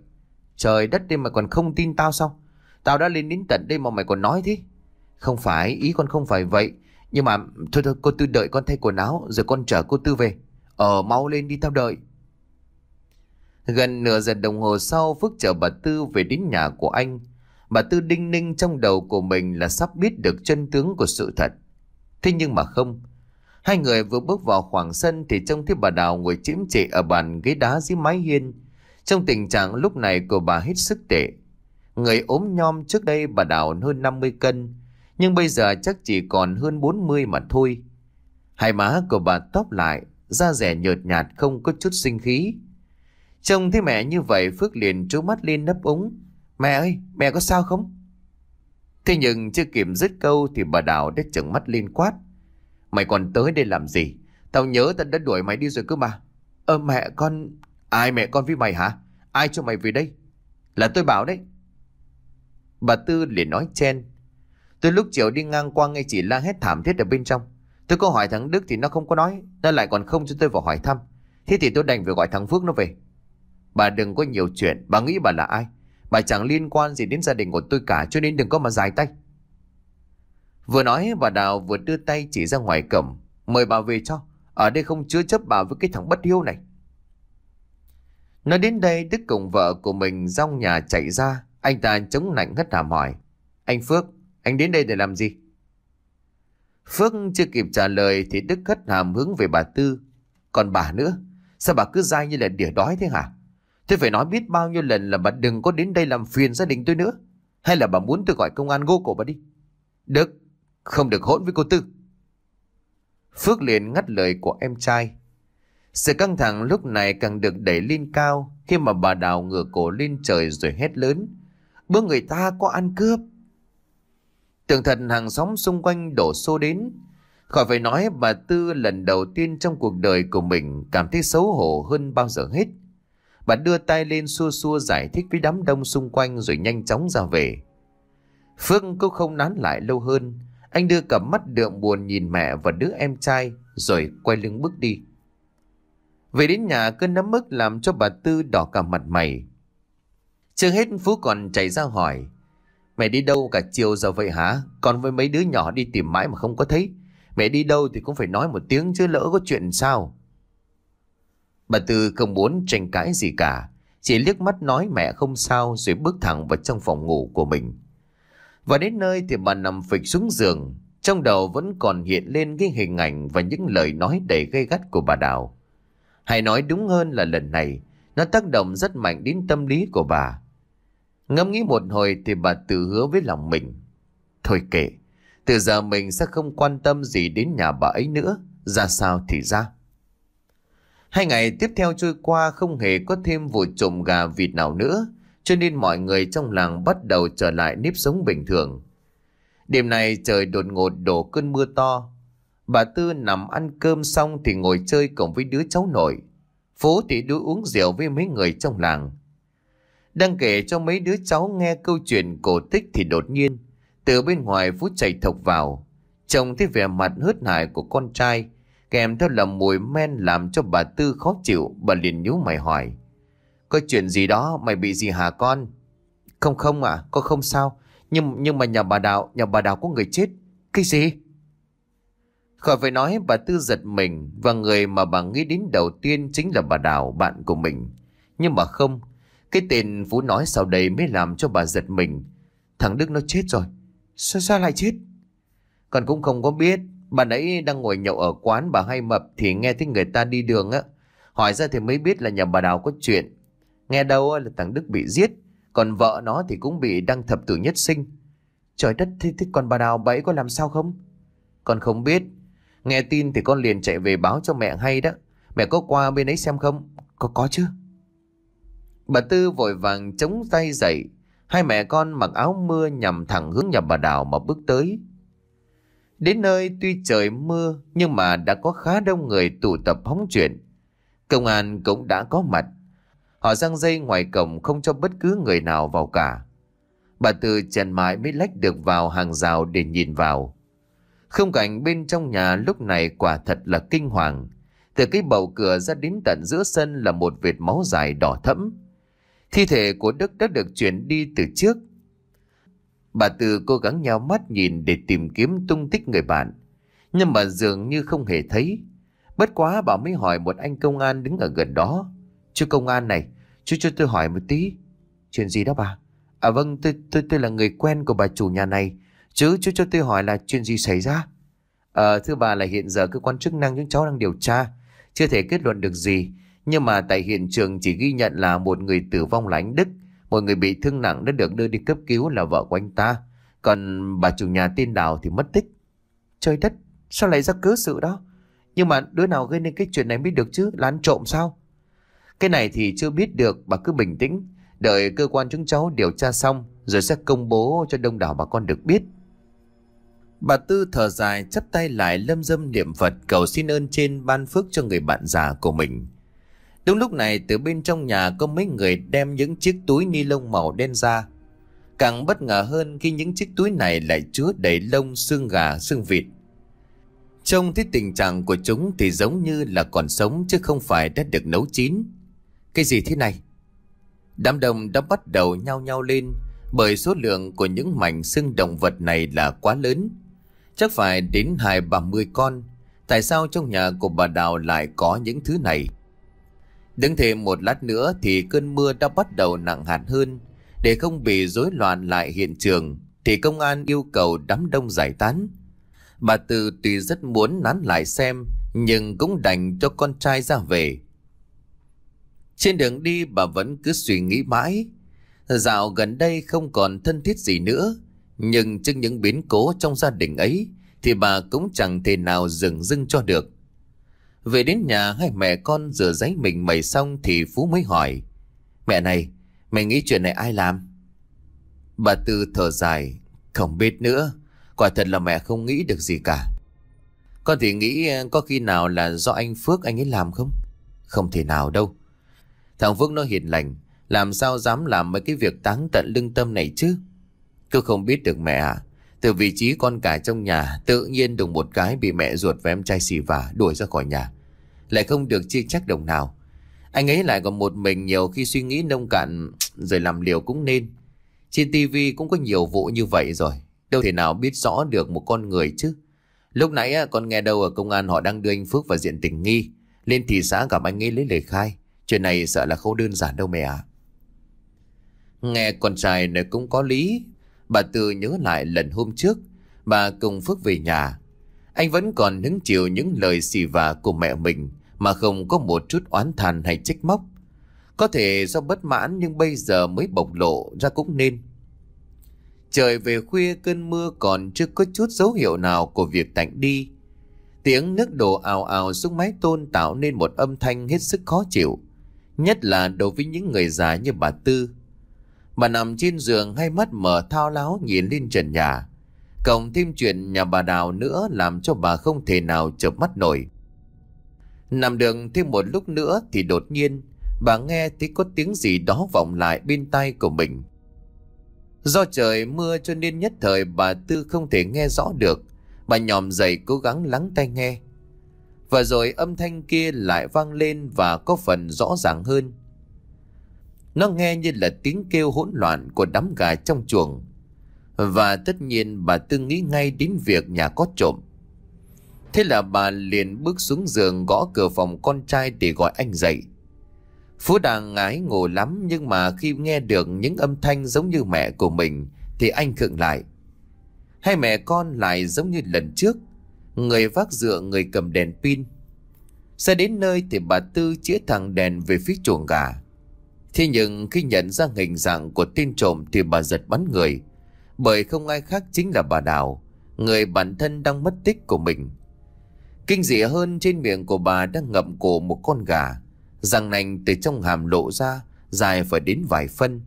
Trời đất đây mà còn không tin tao sao? Tao đã lên đến tận đây mà mày còn nói thế. Không phải, ý con không phải vậy. Nhưng mà thôi thôi cô Tư đợi con thay quần áo Rồi con chở cô Tư về. Ờ mau lên đi tao đợi. Gần nửa giờ đồng hồ sau Phước chở bà Tư về đến nhà của anh. Bà Tư đinh ninh trong đầu của mình là sắp biết được chân tướng của sự thật. Thế nhưng mà không. Hai người vừa bước vào khoảng sân thì trông thấy bà Đào ngồi chiếm trệ ở bàn ghế đá dưới mái hiên. Trong tình trạng lúc này của bà hết sức tệ. Người ốm nhom trước đây bà Đào hơn 50 cân. Nhưng bây giờ chắc chỉ còn hơn 40 mà thôi. Hai má của bà tóc lại, da rẻ nhợt nhạt không có chút sinh khí. Trông thấy mẹ như vậy Phước liền trố mắt lên nấp úng. Mẹ ơi, mẹ có sao không? Thế nhưng chưa kịp dứt câu thì bà Đào đã trợn mắt lên quát. Mày còn tới đây làm gì? Tao nhớ tao đã đuổi mày đi rồi cơ mà. Ơ mẹ con... Ai mẹ con với mày hả? Ai cho mày về đây? Là tôi bảo đấy. Bà Tư liền nói chen. Tôi lúc chiều đi ngang qua nghe chỉ la hét thảm thiết ở bên trong. Tôi có hỏi thằng Đức thì nó không có nói. Nó lại còn không cho tôi vào hỏi thăm. Thế thì tôi đành phải gọi thằng Phước nó về. Bà đừng có nhiều chuyện, bà nghĩ bà là ai? Bà chẳng liên quan gì đến gia đình của tôi cả cho nên đừng có mà dài tay. Vừa nói bà Đào vừa đưa tay chỉ ra ngoài cổng. Mời bà về cho. Ở đây không chứa chấp bà với cái thằng bất hiếu này. Nói đến đây Đức cùng vợ của mình rong nhà chạy ra. Anh ta chống lạnh hất hàm hỏi. Anh Phước, anh đến đây để làm gì? Phước chưa kịp trả lời thì Đức hất hàm hướng về bà Tư. Còn bà nữa, sao bà cứ dai như là đỉa đói thế hả? Tôi phải nói biết bao nhiêu lần là bà đừng có đến đây làm phiền gia đình tôi nữa. Hay là bà muốn tôi gọi công an gô cổ bà đi? Đức, không được hỗn với cô Tư. Phước liền ngắt lời của em trai. Sự căng thẳng lúc này càng được đẩy lên cao khi mà bà Đào ngửa cổ lên trời rồi hét lớn. Bữa người ta có ăn cướp. Tường thật hàng xóm xung quanh đổ xô đến. Khỏi phải nói bà Tư lần đầu tiên trong cuộc đời của mình cảm thấy xấu hổ hơn bao giờ hết. Bà đưa tay lên xua xua giải thích với đám đông xung quanh rồi nhanh chóng ra về. Phước cũng không nán lại lâu hơn. Anh đưa cặp mắt đượm buồn nhìn mẹ và đứa em trai rồi quay lưng bước đi. Về đến nhà cơn nấm mức làm cho bà Tư đỏ cả mặt mày. Chưa hết Phú còn chạy ra hỏi. Mẹ đi đâu cả chiều giờ vậy hả? Còn với mấy đứa nhỏ đi tìm mãi mà không có thấy. Mẹ đi đâu thì cũng phải nói một tiếng chứ lỡ có chuyện sao. Bà Tư không muốn tranh cãi gì cả. Chỉ liếc mắt nói mẹ không sao rồi bước thẳng vào trong phòng ngủ của mình. Và đến nơi thì bà nằm phịch xuống giường. Trong đầu vẫn còn hiện lên cái hình ảnh và những lời nói đầy gây gắt của bà Đào. Hay nói đúng hơn là lần này, nó tác động rất mạnh đến tâm lý của bà. Ngẫm nghĩ một hồi thì bà tự hứa với lòng mình. Thôi kệ, từ giờ mình sẽ không quan tâm gì đến nhà bà ấy nữa, ra sao thì ra. Hai ngày tiếp theo trôi qua không hề có thêm vụ trộm gà vịt nào nữa, cho nên mọi người trong làng bắt đầu trở lại nếp sống bình thường. Đêm này trời đột ngột đổ cơn mưa to. Bà Tư nằm ăn cơm xong thì ngồi chơi cùng với đứa cháu nội. Phố thì đứa uống rượu với mấy người trong làng. Đang kể cho mấy đứa cháu nghe câu chuyện cổ tích thì đột nhiên, từ bên ngoài Phú chạy thọc vào. Trông thấy vẻ mặt hớt hải của con trai, kèm theo là mùi men làm cho bà Tư khó chịu, bà liền nhú mày hỏi. Có chuyện gì đó, mày bị gì hả con? Không không à, con không sao. Nhưng nhưng mà nhà bà Đào, nhà bà Đào có người chết. Cái gì? Khỏi phải nói bà Tư giật mình và người mà bà nghĩ đến đầu tiên chính là bà Đào, bạn của mình. Nhưng mà không, cái tên Phú nói sau đây mới làm cho bà giật mình. Thằng Đức nó chết rồi. Sao sao lại chết? Còn cũng không có biết. Bà nãy đang ngồi nhậu ở quán bà hay mập thì nghe thấy người ta đi đường á. Hỏi ra thì mới biết là nhà bà Đào có chuyện. Nghe đâu là thằng Đức bị giết. Còn vợ nó thì cũng bị đăng thập tử nhất sinh. Trời đất thế, thế còn bà Đào bẫy có làm sao không? Con không biết. Nghe tin thì con liền chạy về báo cho mẹ hay đó. Mẹ có qua bên ấy xem không? Có có chứ. Bà Tư vội vàng chống tay dậy. Hai mẹ con mặc áo mưa nhằm thẳng hướng nhà bà Đào mà bước tới. Đến nơi tuy trời mưa, nhưng mà đã có khá đông người tụ tập hóng chuyện. Công an cũng đã có mặt. Họ răng dây ngoài cổng không cho bất cứ người nào vào cả. Bà Tư chèn mãi mới lách được vào hàng rào để nhìn vào. Không cảnh bên trong nhà lúc này quả thật là kinh hoàng. Từ cái bầu cửa ra đến tận giữa sân là một vệt máu dài đỏ thẫm. Thi thể của Đức đã được chuyển đi từ trước. Bà Tư cố gắng nhau mắt nhìn để tìm kiếm tung tích người bạn. Nhưng mà dường như không hề thấy. Bất quá bà mới hỏi một anh công an đứng ở gần đó. Chú công an này, chú cho tôi hỏi một tí. Chuyện gì đó bà? À vâng, tôi, tôi, tôi là người quen của bà chủ nhà này. Chứ chú cho tôi hỏi là chuyện gì xảy ra? À, thưa bà là hiện giờ cơ quan chức năng chúng cháu đang điều tra. Chưa thể kết luận được gì. Nhưng mà tại hiện trường chỉ ghi nhận là một người tử vong là anh Đức. Một người bị thương nặng đã được đưa đi cấp cứu là vợ của anh ta. Còn bà chủ nhà tên Đào thì mất tích. Trời đất, sao lại ra cớ sự đó? Nhưng mà đứa nào gây nên cái chuyện này biết được chứ? Là ăn trộm sao? Cái này thì chưa biết được, bà cứ bình tĩnh. Đợi cơ quan chúng cháu điều tra xong rồi sẽ công bố cho đông đảo bà con được biết. Bà Tư thở dài chắp tay lại lâm dâm niệm Phật cầu xin ơn trên ban phước cho người bạn già của mình. Đúng lúc này, từ bên trong nhà có mấy người đem những chiếc túi ni lông màu đen ra. Càng bất ngờ hơn khi những chiếc túi này lại chứa đầy lông, xương gà, xương vịt. Trông thấy tình trạng của chúng thì giống như là còn sống chứ không phải đã được nấu chín. Cái gì thế này? Đám đông đã bắt đầu nhao nhao lên, bởi số lượng của những mảnh xương động vật này là quá lớn. Chắc phải đến hai ba mươi con. Tại sao trong nhà của bà Đào lại có những thứ này? Đứng thêm một lát nữa thì cơn mưa đã bắt đầu nặng hạt hơn. Để không bị rối loạn lại hiện trường, thì công an yêu cầu đám đông giải tán. Bà Tư tuy rất muốn nán lại xem, nhưng cũng đành cho con trai ra về. Trên đường đi, bà vẫn cứ suy nghĩ mãi. Dạo gần đây không còn thân thiết gì nữa. Nhưng trước những biến cố trong gia đình ấy, thì bà cũng chẳng thể nào dừng dưng cho được. Về đến nhà hai mẹ con rửa giấy mình mẩy xong thì Phú mới hỏi. Mẹ này, mày nghĩ chuyện này ai làm? Bà Tư thở dài, không biết nữa. Quả thật là mẹ không nghĩ được gì cả. Con thì nghĩ ờ, có khi nào là do anh Phước anh ấy làm không? Không thể nào đâu. Thằng Phước nó hiền lành, làm sao dám làm mấy cái việc táng tận lương tâm này chứ? Cứ không biết được mẹ à. Từ vị trí con cả trong nhà, tự nhiên đùng một cái bị mẹ ruột và em trai xì vả đuổi ra khỏi nhà. Lại không được chia trách đồng nào. Anh ấy lại còn một mình nhiều khi suy nghĩ nông cạn, rồi làm liều cũng nên. Trên tivi cũng có nhiều vụ như vậy rồi. Đâu thể nào biết rõ được một con người chứ. Lúc nãy à, con nghe đâu ở công an họ đang đưa anh Phước vào diện tình nghi. Lên thị xã gặp anh ấy lấy lời khai. Chuyện này sợ là không đơn giản đâu mẹ ạ. Nghe con trai này cũng có lý. Bà Tư nhớ lại lần hôm trước. Bà cùng Phước về nhà. Anh vẫn còn hứng chịu những lời xì vả của mẹ mình. Mà không có một chút oán thàn hay trách móc. Có thể do bất mãn nhưng bây giờ mới bộc lộ ra cũng nên. Trời về khuya, cơn mưa còn chưa có chút dấu hiệu nào của việc tạnh đi. Tiếng nước đổ ào ào xuống mái tôn tạo nên một âm thanh hết sức khó chịu. Nhất là đối với những người già như bà Tư. Bà nằm trên giường, hai mắt mở thao láo nhìn lên trần nhà. Cộng thêm chuyện nhà bà Đào nữa làm cho bà không thể nào chợp mắt nổi. Nằm đường thêm một lúc nữa thì đột nhiên, bà nghe thấy có tiếng gì đó vọng lại bên tai của mình. Do trời mưa cho nên nhất thời bà Tư không thể nghe rõ được. Bà nhòm dậy cố gắng lắng tai nghe. Và rồi âm thanh kia lại vang lên và có phần rõ ràng hơn. Nó nghe như là tiếng kêu hỗn loạn của đám gà trong chuồng. Và tất nhiên bà Tư nghĩ ngay đến việc nhà có trộm. Thế là bà liền bước xuống giường gõ cửa phòng con trai để gọi anh dậy. Phú đang ngái ngủ lắm nhưng mà khi nghe được những âm thanh giống như mẹ của mình thì anh khựng lại. Hai mẹ con lại giống như lần trước, người vác dựa người cầm đèn pin. Xe đến nơi thì bà Tư chĩa thẳng đèn về phía chuồng gà. Thế nhưng khi nhận ra hình dạng của tên trộm thì bà giật bắn người. Bởi không ai khác chính là bà Đào, người bản thân đang mất tích của mình. Kinh dị hơn trên miệng của bà đang ngậm cổ một con gà. Răng nành từ trong hàm lộ ra, dài phải đến vài phân.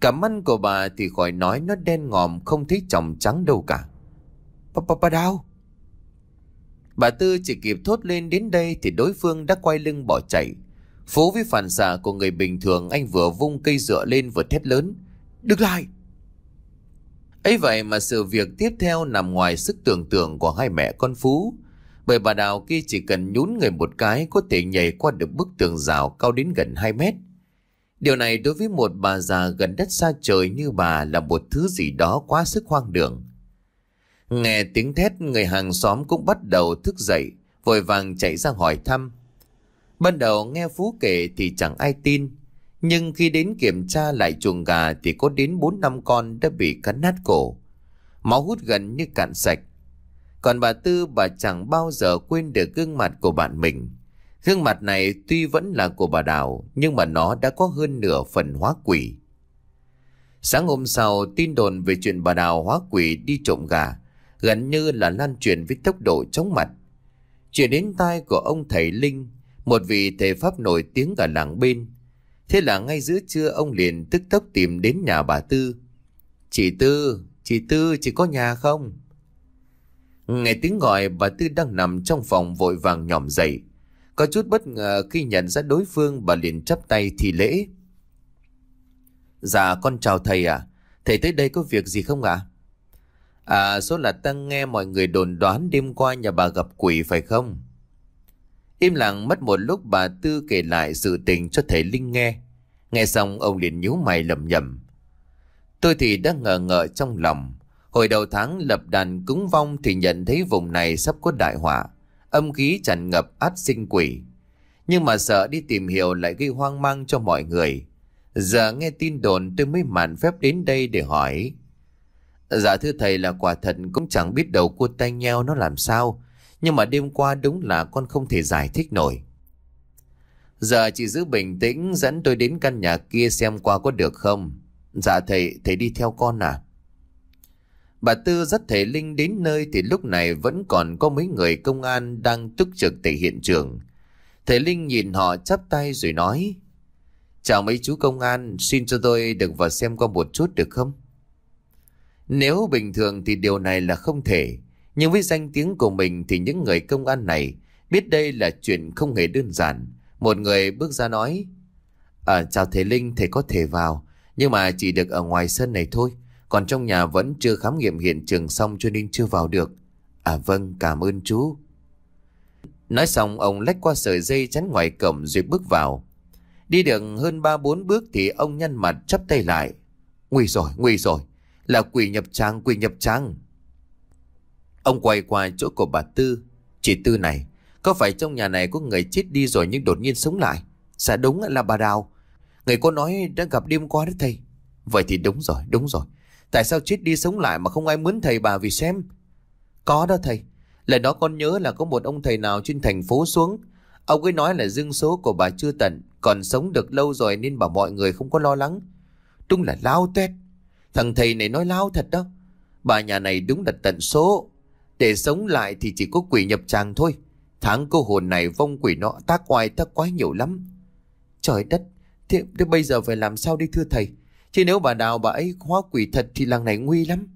Cả mắt của bà thì khỏi nói nó đen ngòm không thấy tròng trắng đâu cả. Bà, bà, bà đau. Bà Tư chỉ kịp thốt lên đến đây thì đối phương đã quay lưng bỏ chạy. Phố với phản xạ của người bình thường anh vừa vung cây dựa lên vừa thét lớn. Đứng lại! ấy vậy mà sự việc tiếp theo nằm ngoài sức tưởng tượng của hai mẹ con Phú. Bởi bà Đào kia chỉ cần nhún người một cái có thể nhảy qua được bức tường rào cao đến gần 2 mét. Điều này đối với một bà già gần đất xa trời như bà là một thứ gì đó quá sức hoang đường. Nghe tiếng thét người hàng xóm cũng bắt đầu thức dậy, vội vàng chạy ra hỏi thăm. Ban đầu nghe Phú kể thì chẳng ai tin, nhưng khi đến kiểm tra lại chuồng gà thì có đến 4 năm con đã bị cắn nát cổ. Máu hút gần như cạn sạch. Còn bà Tư bà chẳng bao giờ quên được gương mặt của bạn mình. Gương mặt này tuy vẫn là của bà Đào nhưng mà nó đã có hơn nửa phần hóa quỷ. Sáng hôm sau tin đồn về chuyện bà Đào hóa quỷ đi trộm gà gần như là lan truyền với tốc độ chóng mặt. Chuyện đến tai của ông thầy Linh, một vị thầy Pháp nổi tiếng ở làng bên. Thế là ngay giữa trưa ông liền tức tốc tìm đến nhà bà Tư. Chị Tư, chị Tư, chị có nhà không? Nghe tiếng gọi, bà Tư đang nằm trong phòng vội vàng nhòm dậy. Có chút bất ngờ khi nhận ra đối phương, bà liền chắp tay thì lễ. Dạ con chào thầy ạ. Thầy tới đây có việc gì không ạ? À? số là tăng nghe mọi người đồn đoán đêm qua nhà bà gặp quỷ phải không? Im lặng mất một lúc, bà Tư kể lại sự tình cho thầy Linh nghe. Nghe xong, ông liền nhíu mày lầm nhầm. Tôi thì đang ngờ ngợ trong lòng. Hồi đầu tháng lập đàn cúng vong thì nhận thấy vùng này sắp có đại họa. Âm khí tràn ngập át sinh quỷ. Nhưng mà sợ đi tìm hiểu lại gây hoang mang cho mọi người. Giờ nghe tin đồn tôi mới mạn phép đến đây để hỏi. Dạ thưa thầy là quả thật cũng chẳng biết đầu cua tay nheo nó làm sao. Nhưng mà đêm qua đúng là con không thể giải thích nổi. Giờ chị giữ bình tĩnh dẫn tôi đến căn nhà kia xem qua có được không? Dạ thầy, thầy đi theo con à? Bà Tư dắt thể Linh đến nơi thì lúc này vẫn còn có mấy người công an đang túc trực tại hiện trường. Thể Linh nhìn họ chắp tay rồi nói Chào mấy chú công an, xin cho tôi được vào xem qua một chút được không? Nếu bình thường thì điều này là không thể. Nhưng với danh tiếng của mình thì những người công an này biết đây là chuyện không hề đơn giản. Một người bước ra nói À chào Thế Linh, thầy có thể vào. Nhưng mà chỉ được ở ngoài sân này thôi. Còn trong nhà vẫn chưa khám nghiệm hiện trường xong cho nên chưa vào được. À vâng, cảm ơn chú. Nói xong ông lách qua sợi dây chắn ngoài cổng rồi bước vào. Đi được hơn ba bốn bước thì ông nhăn mặt chắp tay lại. Nguy rồi, nguy rồi. Là quỷ nhập trang, quỷ nhập trang. Ông quay qua chỗ của bà Tư. Chị Tư này, có phải trong nhà này có người chết đi rồi nhưng đột nhiên sống lại? Dạ đúng là bà Đào. Người cô nói đã gặp đêm qua đó thầy. Vậy thì đúng rồi, đúng rồi. Tại sao chết đi sống lại mà không ai muốn thầy bà vì xem? Có đó thầy. Lần đó con nhớ là có một ông thầy nào trên thành phố xuống. Ông ấy nói là dương số của bà chưa tận, còn sống được lâu rồi nên bảo mọi người không có lo lắng. Đúng là lao tét. Thằng thầy này nói lao thật đó. Bà nhà này đúng là tận số. Để sống lại thì chỉ có quỷ nhập tràng thôi. Tháng cô hồn này vong quỷ nọ tác oai tác quái nhiều lắm. Trời đất, thế, thế bây giờ phải làm sao đi thưa thầy? Chứ nếu bà đào bà ấy hóa quỷ thật thì làng này nguy lắm.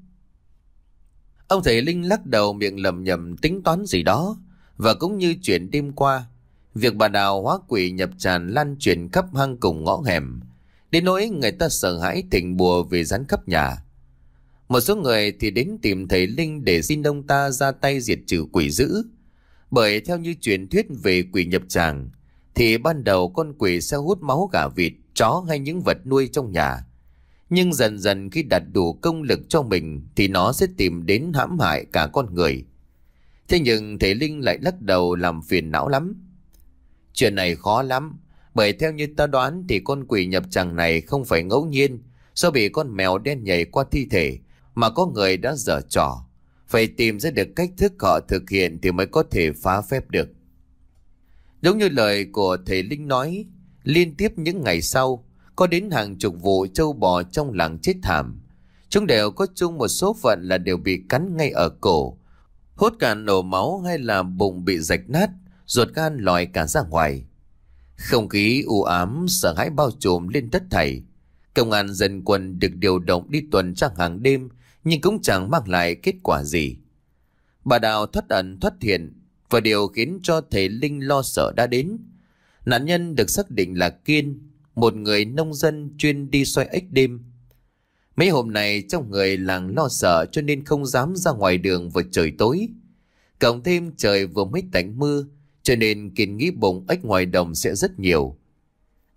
Ông thầy Linh lắc đầu miệng lầm nhầm tính toán gì đó. Và cũng như chuyện đêm qua, việc bà đào hóa quỷ nhập tràn lan truyền khắp hang cùng ngõ hẻm. Đến nỗi người ta sợ hãi thỉnh bùa về rắn khắp nhà. Một số người thì đến tìm thầy Linh để xin ông ta ra tay diệt trừ quỷ dữ. Bởi theo như truyền thuyết về quỷ nhập tràng, thì ban đầu con quỷ sẽ hút máu gà vịt, chó hay những vật nuôi trong nhà. Nhưng dần dần khi đặt đủ công lực cho mình thì nó sẽ tìm đến hãm hại cả con người. Thế nhưng thầy Linh lại lắc đầu làm phiền não lắm. Chuyện này khó lắm, bởi theo như ta đoán thì con quỷ nhập tràng này không phải ngẫu nhiên do bị con mèo đen nhảy qua thi thể mà có người đã dở trò. Phải tìm ra được cách thức họ thực hiện thì mới có thể phá phép được. Giống như lời của thầy Linh nói, liên tiếp những ngày sau, có đến hàng chục vụ trâu bò trong làng chết thảm. Chúng đều có chung một số phận là đều bị cắn ngay ở cổ, hốt cả nổ máu hay là bụng bị rạch nát, ruột gan lòi cả ra ngoài. Không khí u ám, sợ hãi bao trùm lên tất thảy. Công an dân quân được điều động đi tuần tra hàng đêm, nhưng cũng chẳng mang lại kết quả gì. Bà Đào thoát ẩn thoát hiện, và điều khiến cho thầy Linh lo sợ đã đến. Nạn nhân được xác định là Kiên, một người nông dân chuyên đi xoay ếch đêm. Mấy hôm nay trong người làng lo sợ cho nên không dám ra ngoài đường vào trời tối. Cộng thêm trời vừa mới tạnh mưa, cho nên Kiên nghĩ bụng ếch ngoài đồng sẽ rất nhiều.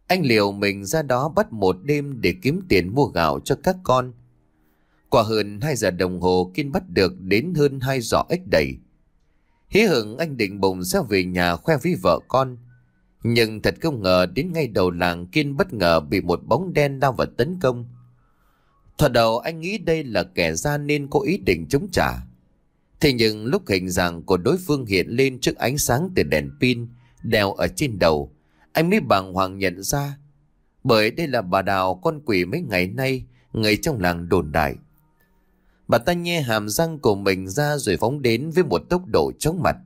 Anh liều mình ra đó bắt một đêm để kiếm tiền mua gạo cho các con. Qua hơn 2 giờ đồng hồ Kiên bắt được đến hơn hai giỏ ếch đầy. Hí hưởng anh định bụng sẽ về nhà khoe với vợ con. Nhưng thật không ngờ đến ngay đầu làng Kiên bất ngờ bị một bóng đen lao vào tấn công. Thoạt đầu anh nghĩ đây là kẻ gian nên có ý định chống trả. Thế nhưng lúc hình dạng của đối phương hiện lên trước ánh sáng từ đèn pin đeo ở trên đầu, anh mới bàng hoàng nhận ra. Bởi đây là bà Đào con quỷ mấy ngày nay người trong làng đồn đại. Bà ta nhe hàm răng của mình ra rồi phóng đến với một tốc độ chóng mặt.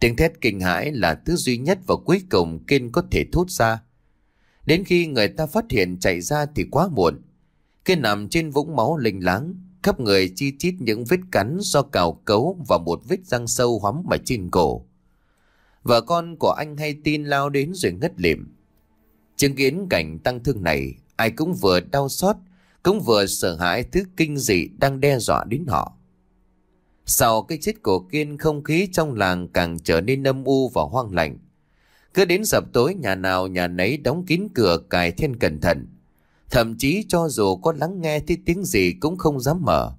Tiếng thét kinh hãi là thứ duy nhất và cuối cùng Kiên có thể thốt ra. Đến khi người ta phát hiện chạy ra thì quá muộn. Kiên nằm trên vũng máu linh láng, khắp người chi chít những vết cắn do cào cấu và một vết răng sâu hoắm ở trên cổ. Vợ con của anh hay tin lao đến rồi ngất lịm. Chứng kiến cảnh tăng thương này, ai cũng vừa đau xót, cũng vừa sợ hãi thứ kinh dị đang đe dọa đến họ. Sau cái chết của Kiên không khí trong làng càng trở nên âm u và hoang lạnh. Cứ đến dập tối nhà nào nhà nấy đóng kín cửa cài then cẩn thận. Thậm chí cho dù có lắng nghe thấy tiếng gì cũng không dám mở.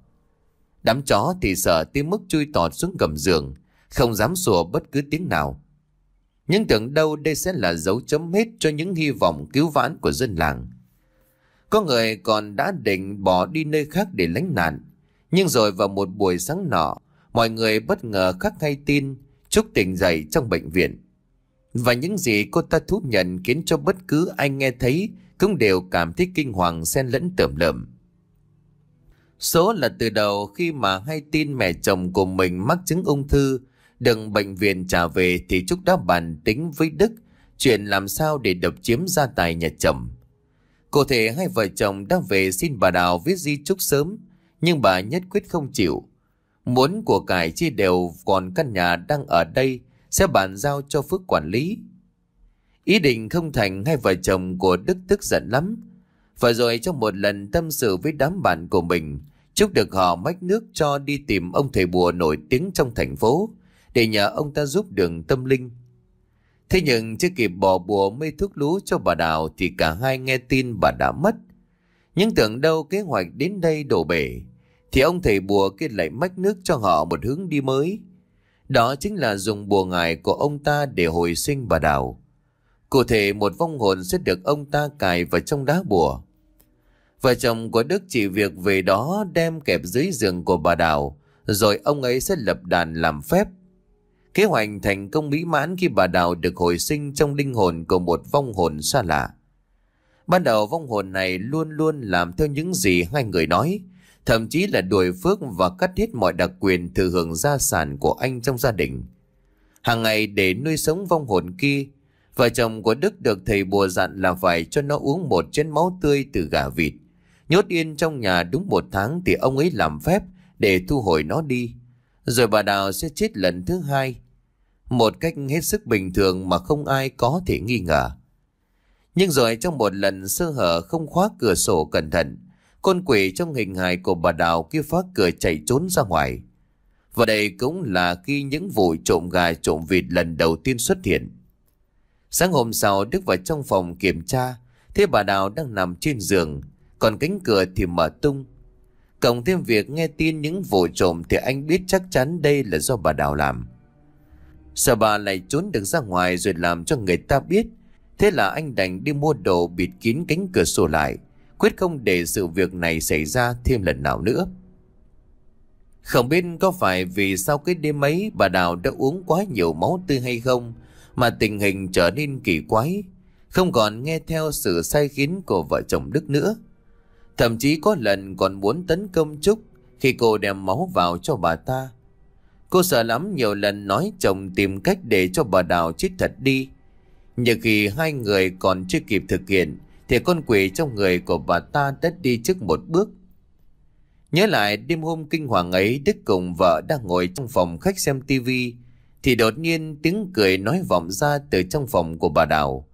Đám chó thì sợ tiếng mức chui tọt xuống gầm giường, không dám sủa bất cứ tiếng nào. Nhưng tưởng đâu đây sẽ là dấu chấm hết cho những hy vọng cứu vãn của dân làng. Có người còn đã định bỏ đi nơi khác để lánh nạn. Nhưng rồi vào một buổi sáng nọ, mọi người bất ngờ khắc hay tin Trúc tỉnh dậy trong bệnh viện. Và những gì cô ta thú nhận khiến cho bất cứ ai nghe thấy cũng đều cảm thấy kinh hoàng xen lẫn tưởng lợm. Số là từ đầu khi mà hay tin mẹ chồng của mình mắc chứng ung thư, đừng bệnh viện trả về thì Trúc đã bàn tính với Đức chuyện làm sao để đập chiếm gia tài nhà chồng. Cụ thể hai vợ chồng đã về xin bà Đào viết di chúc sớm, nhưng bà nhất quyết không chịu. Muốn của cải chi đều còn căn nhà đang ở đây sẽ bàn giao cho Phước quản lý. Ý định không thành hai vợ chồng của Đức tức giận lắm. Và rồi trong một lần tâm sự với đám bạn của mình, Chúc được họ mách nước cho đi tìm ông thầy bùa nổi tiếng trong thành phố để nhờ ông ta giúp đường tâm linh. Thế nhưng chưa kịp bỏ bùa mê thuốc lú cho bà Đào thì cả hai nghe tin bà đã mất. Nhưng tưởng đâu kế hoạch đến đây đổ bể thì ông thầy bùa kia lại mách nước cho họ một hướng đi mới. Đó chính là dùng bùa ngải của ông ta để hồi sinh bà Đào. Cụ thể một vong hồn sẽ được ông ta cài vào trong đá bùa. Vợ chồng của Đức chỉ việc về đó đem kẹp dưới giường của bà Đào, rồi ông ấy sẽ lập đàn làm phép. Kế hoạch thành công mỹ mãn khi bà Đào được hồi sinh trong linh hồn của một vong hồn xa lạ. Ban đầu vong hồn này luôn luôn làm theo những gì hai người nói, thậm chí là đuổi phước và cắt hết mọi đặc quyền thừa hưởng gia sản của anh trong gia đình. Hàng ngày để nuôi sống vong hồn kia, vợ chồng của Đức được thầy bùa dặn là phải cho nó uống một chén máu tươi từ gà vịt. Nhốt yên trong nhà đúng một tháng thì ông ấy làm phép để thu hồi nó đi. Rồi bà Đào sẽ chết lần thứ hai. Một cách hết sức bình thường mà không ai có thể nghi ngờ. Nhưng rồi trong một lần sơ hở không khóa cửa sổ cẩn thận, con quỷ trong hình hài của bà Đào kia phá cửa chạy trốn ra ngoài. Và đây cũng là khi những vụ trộm gà trộm vịt lần đầu tiên xuất hiện. Sáng hôm sau Đức vào trong phòng kiểm tra, thấy bà Đào đang nằm trên giường, còn cánh cửa thì mở tung. Cộng thêm việc nghe tin những vụ trộm thì anh biết chắc chắn đây là do bà Đào làm. Sợ bà lại trốn được ra ngoài rồi làm cho người ta biết. Thế là anh đành đi mua đồ bịt kín cánh cửa sổ lại. Quyết không để sự việc này xảy ra thêm lần nào nữa. Không biết có phải vì sau cái đêm ấy bà Đào đã uống quá nhiều máu tươi hay không mà tình hình trở nên kỳ quái. Không còn nghe theo sự sai khiến của vợ chồng Đức nữa. Thậm chí có lần còn muốn tấn công Trúc khi cô đem máu vào cho bà ta. Cô sợ lắm nhiều lần nói chồng tìm cách để cho bà Đào chết thật đi. Nhưng khi hai người còn chưa kịp thực hiện thì con quỷ trong người của bà ta đã đi trước một bước. Nhớ lại đêm hôm kinh hoàng ấy Đức cùng vợ đang ngồi trong phòng khách xem tivi thì đột nhiên tiếng cười nói vọng ra từ trong phòng của bà Đào.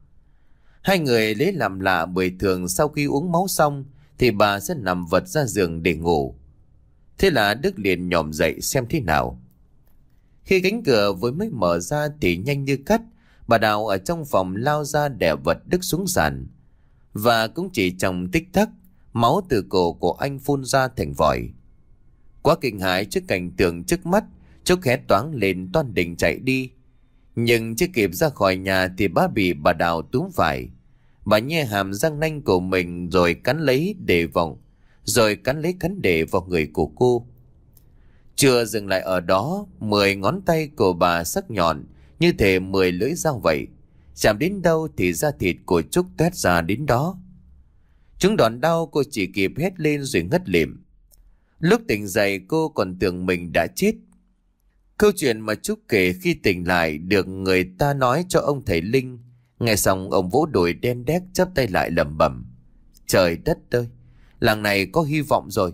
Hai người lấy làm lạ bởi thường sau khi uống máu xong thì bà sẽ nằm vật ra giường để ngủ. Thế là Đức liền nhòm dậy xem thế nào. Khi cánh cửa vừa mới mở ra thì nhanh như cắt, bà Đào ở trong phòng lao ra đè vật Đức xuống sàn. Và cũng chỉ trong tích tắc, máu từ cổ của anh phun ra thành vòi. Quá kinh hãi trước cảnh tượng trước mắt, Trúc hé toáng lên toan định chạy đi. Nhưng chưa kịp ra khỏi nhà thì bà bị bà Đào túm phải. Bà nhe hàm răng nanh của mình rồi cắn lấy để vòng, rồi cắn lấy cắn để vào người của cô. Chưa dừng lại ở đó, mười ngón tay của bà sắc nhọn, như thể mười lưỡi dao vậy. Chạm đến đâu thì da thịt của Trúc tét ra đến đó. Chúng đòn đau cô chỉ kịp hét lên rồi ngất lịm. Lúc tỉnh dậy cô còn tưởng mình đã chết. Câu chuyện mà Trúc kể khi tỉnh lại được người ta nói cho ông thầy Linh Nghe xong ông vỗ đùi đen đét chắp tay lại lẩm bẩm. Trời đất ơi, làng này có hy vọng rồi.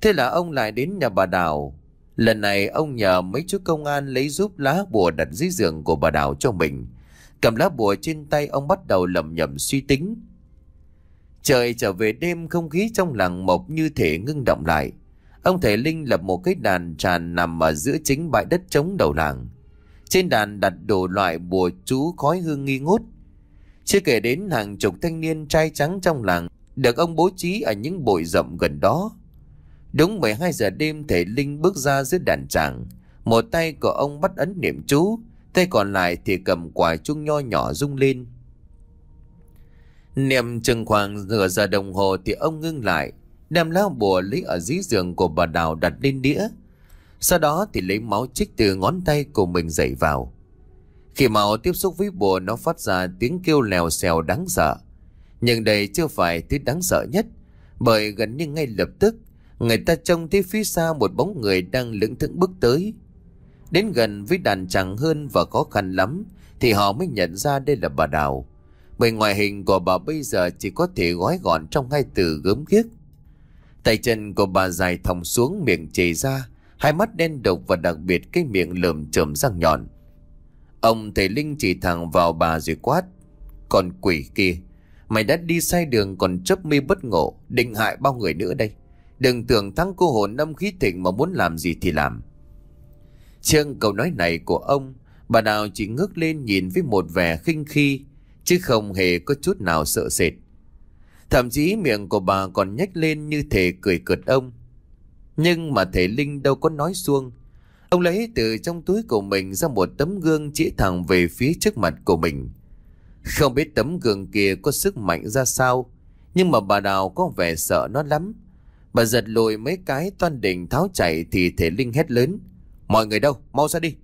Thế là ông lại đến nhà bà Đào. Lần này ông nhờ mấy chú công an lấy giúp lá bùa đặt dưới giường của bà Đào cho mình. Cầm lá bùa trên tay ông bắt đầu lầm nhầm suy tính. Trời trở về đêm không khí trong làng mộc như thể ngưng động lại. Ông thầy Linh lập một cái đàn tràn nằm ở giữa chính bãi đất trống đầu làng. Trên đàn đặt đồ loại bùa chú khói hương nghi ngút. Chưa kể đến hàng chục thanh niên trai trắng trong làng được ông bố trí ở những bụi rậm gần đó. Đúng 12 giờ đêm thầy Linh bước ra giữa đàn tràng. Một tay của ông bắt ấn niệm chú, tay còn lại thì cầm quả chuông nho nhỏ rung lên. Niệm chừng khoảng nửa giờ đồng hồ thì ông ngưng lại, đem lá bùa lấy ở dưới giường của bà Đào đặt lên đĩa. Sau đó thì lấy máu chích từ ngón tay của mình dậy vào. Khi máu tiếp xúc với bùa nó phát ra tiếng kêu lèo xèo đáng sợ. Nhưng đây chưa phải thứ đáng sợ nhất, bởi gần như ngay lập tức, người ta trông thấy phía xa một bóng người đang lững thững bước tới. Đến gần với đàn chẳng hơn và khó khăn lắm, thì họ mới nhận ra đây là bà Đào. Bởi ngoại hình của bà bây giờ chỉ có thể gói gọn trong hai từ gớm ghiếc. Tay chân của bà dài thòng xuống miệng chảy ra, hai mắt đen độc và đặc biệt cái miệng lườm chởm răng nhọn. Ông thầy Linh chỉ thẳng vào bà rồi quát. Còn quỷ kia, mày đã đi sai đường còn chấp mê bất ngộ, định hại bao người nữa đây. Đừng tưởng thắng cô hồn năm khí thịnh mà muốn làm gì thì làm. Trương câu nói này của ông, bà Đào chỉ ngước lên nhìn với một vẻ khinh khi, chứ không hề có chút nào sợ sệt. Thậm chí miệng của bà còn nhếch lên như thể cười cợt ông. Nhưng mà thể Linh đâu có nói xuông. Ông lấy từ trong túi của mình ra một tấm gương chỉ thẳng về phía trước mặt của mình. Không biết tấm gương kia có sức mạnh ra sao, nhưng mà bà Đào có vẻ sợ nó lắm. Bà giật lùi mấy cái toan định tháo chạy thì thể Linh hét lớn. Mọi người đâu, mau ra đi.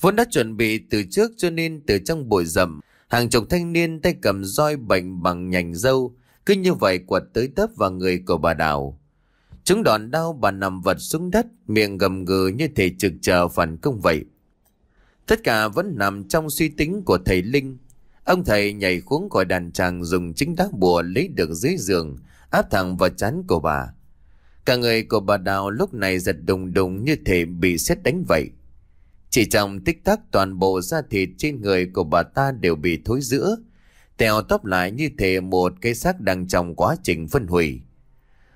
Vốn đã chuẩn bị từ trước cho nên từ trong bụi rậm, hàng chục thanh niên tay cầm roi bệnh bằng nhành dâu, cứ như vậy quật tới tấp vào người của bà Đào. Chúng đòn đau bà nằm vật xuống đất, miệng gầm gừ như thể trực chờ phản công vậy. Tất cả vẫn nằm trong suy tính của thầy Linh. Ông thầy nhảy xuống khỏi đàn tràng dùng chính đá bùa lấy được dưới giường, áp thẳng vào chán của bà. Cả người của bà Đào lúc này giật đùng đùng như thể bị xét đánh vậy. Chỉ trong tích tắc toàn bộ da thịt trên người của bà ta đều bị thối giữa, tèo tóc lại như thể một cái xác đang trong quá trình phân hủy.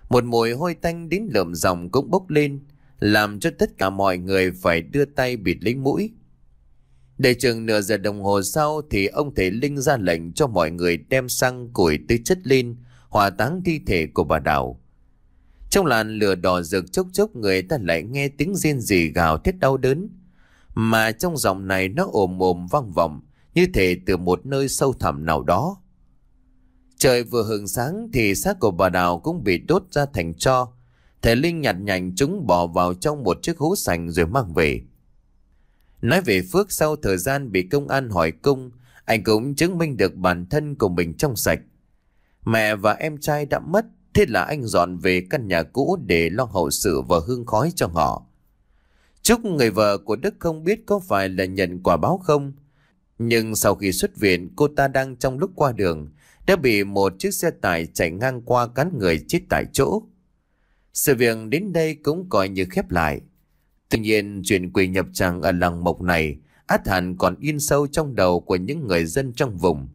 Một mùi hôi tanh đến lợm dòng cũng bốc lên, làm cho tất cả mọi người phải đưa tay bịt lấy mũi. Để chừng nửa giờ đồng hồ sau thì ông thầy Linh ra lệnh cho mọi người đem xăng củi tới chất lên, hòa táng thi thể của bà Đào. Trong làn lửa đỏ rực chốc chốc người ta lại nghe tiếng riêng rỉ gào thét đau đớn. Mà trong giọng này nó ồm ồm vang vọng như thể từ một nơi sâu thẳm nào đó. Trời vừa hừng sáng thì xác của bà Đào cũng bị đốt ra thành cho. Thầy Linh nhặt nhạnh chúng bỏ vào trong một chiếc hũ sành rồi mang về. Nói về Phước sau thời gian bị công an hỏi cung, anh cũng chứng minh được bản thân của mình trong sạch. Mẹ và em trai đã mất, thế là anh dọn về căn nhà cũ để lo hậu sự và hương khói cho họ. Chúc người vợ của Đức không biết có phải là nhận quả báo không. Nhưng sau khi xuất viện, cô ta đang trong lúc qua đường, đã bị một chiếc xe tải chạy ngang qua cán người chết tại chỗ. Sự việc đến đây cũng coi như khép lại. Tuy nhiên, chuyện quỷ nhập tràng ở làng mộc này át hẳn còn in sâu trong đầu của những người dân trong vùng.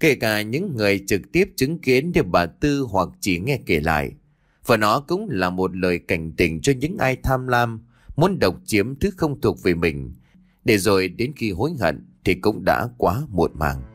Kể cả những người trực tiếp chứng kiến được bà Tư hoặc chỉ nghe kể lại. Và nó cũng là một lời cảnh tỉnh cho những ai tham lam, muốn độc chiếm thứ không thuộc về mình. Để rồi đến khi hối hận thì cũng đã quá muộn màng.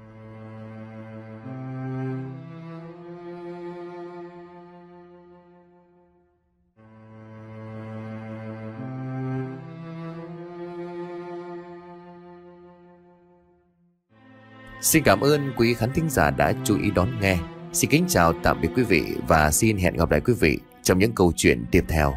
Xin cảm ơn quý khán thính giả đã chú ý đón nghe. Xin kính chào, tạm biệt quý vị và xin hẹn gặp lại quý vị trong những câu chuyện tiếp theo.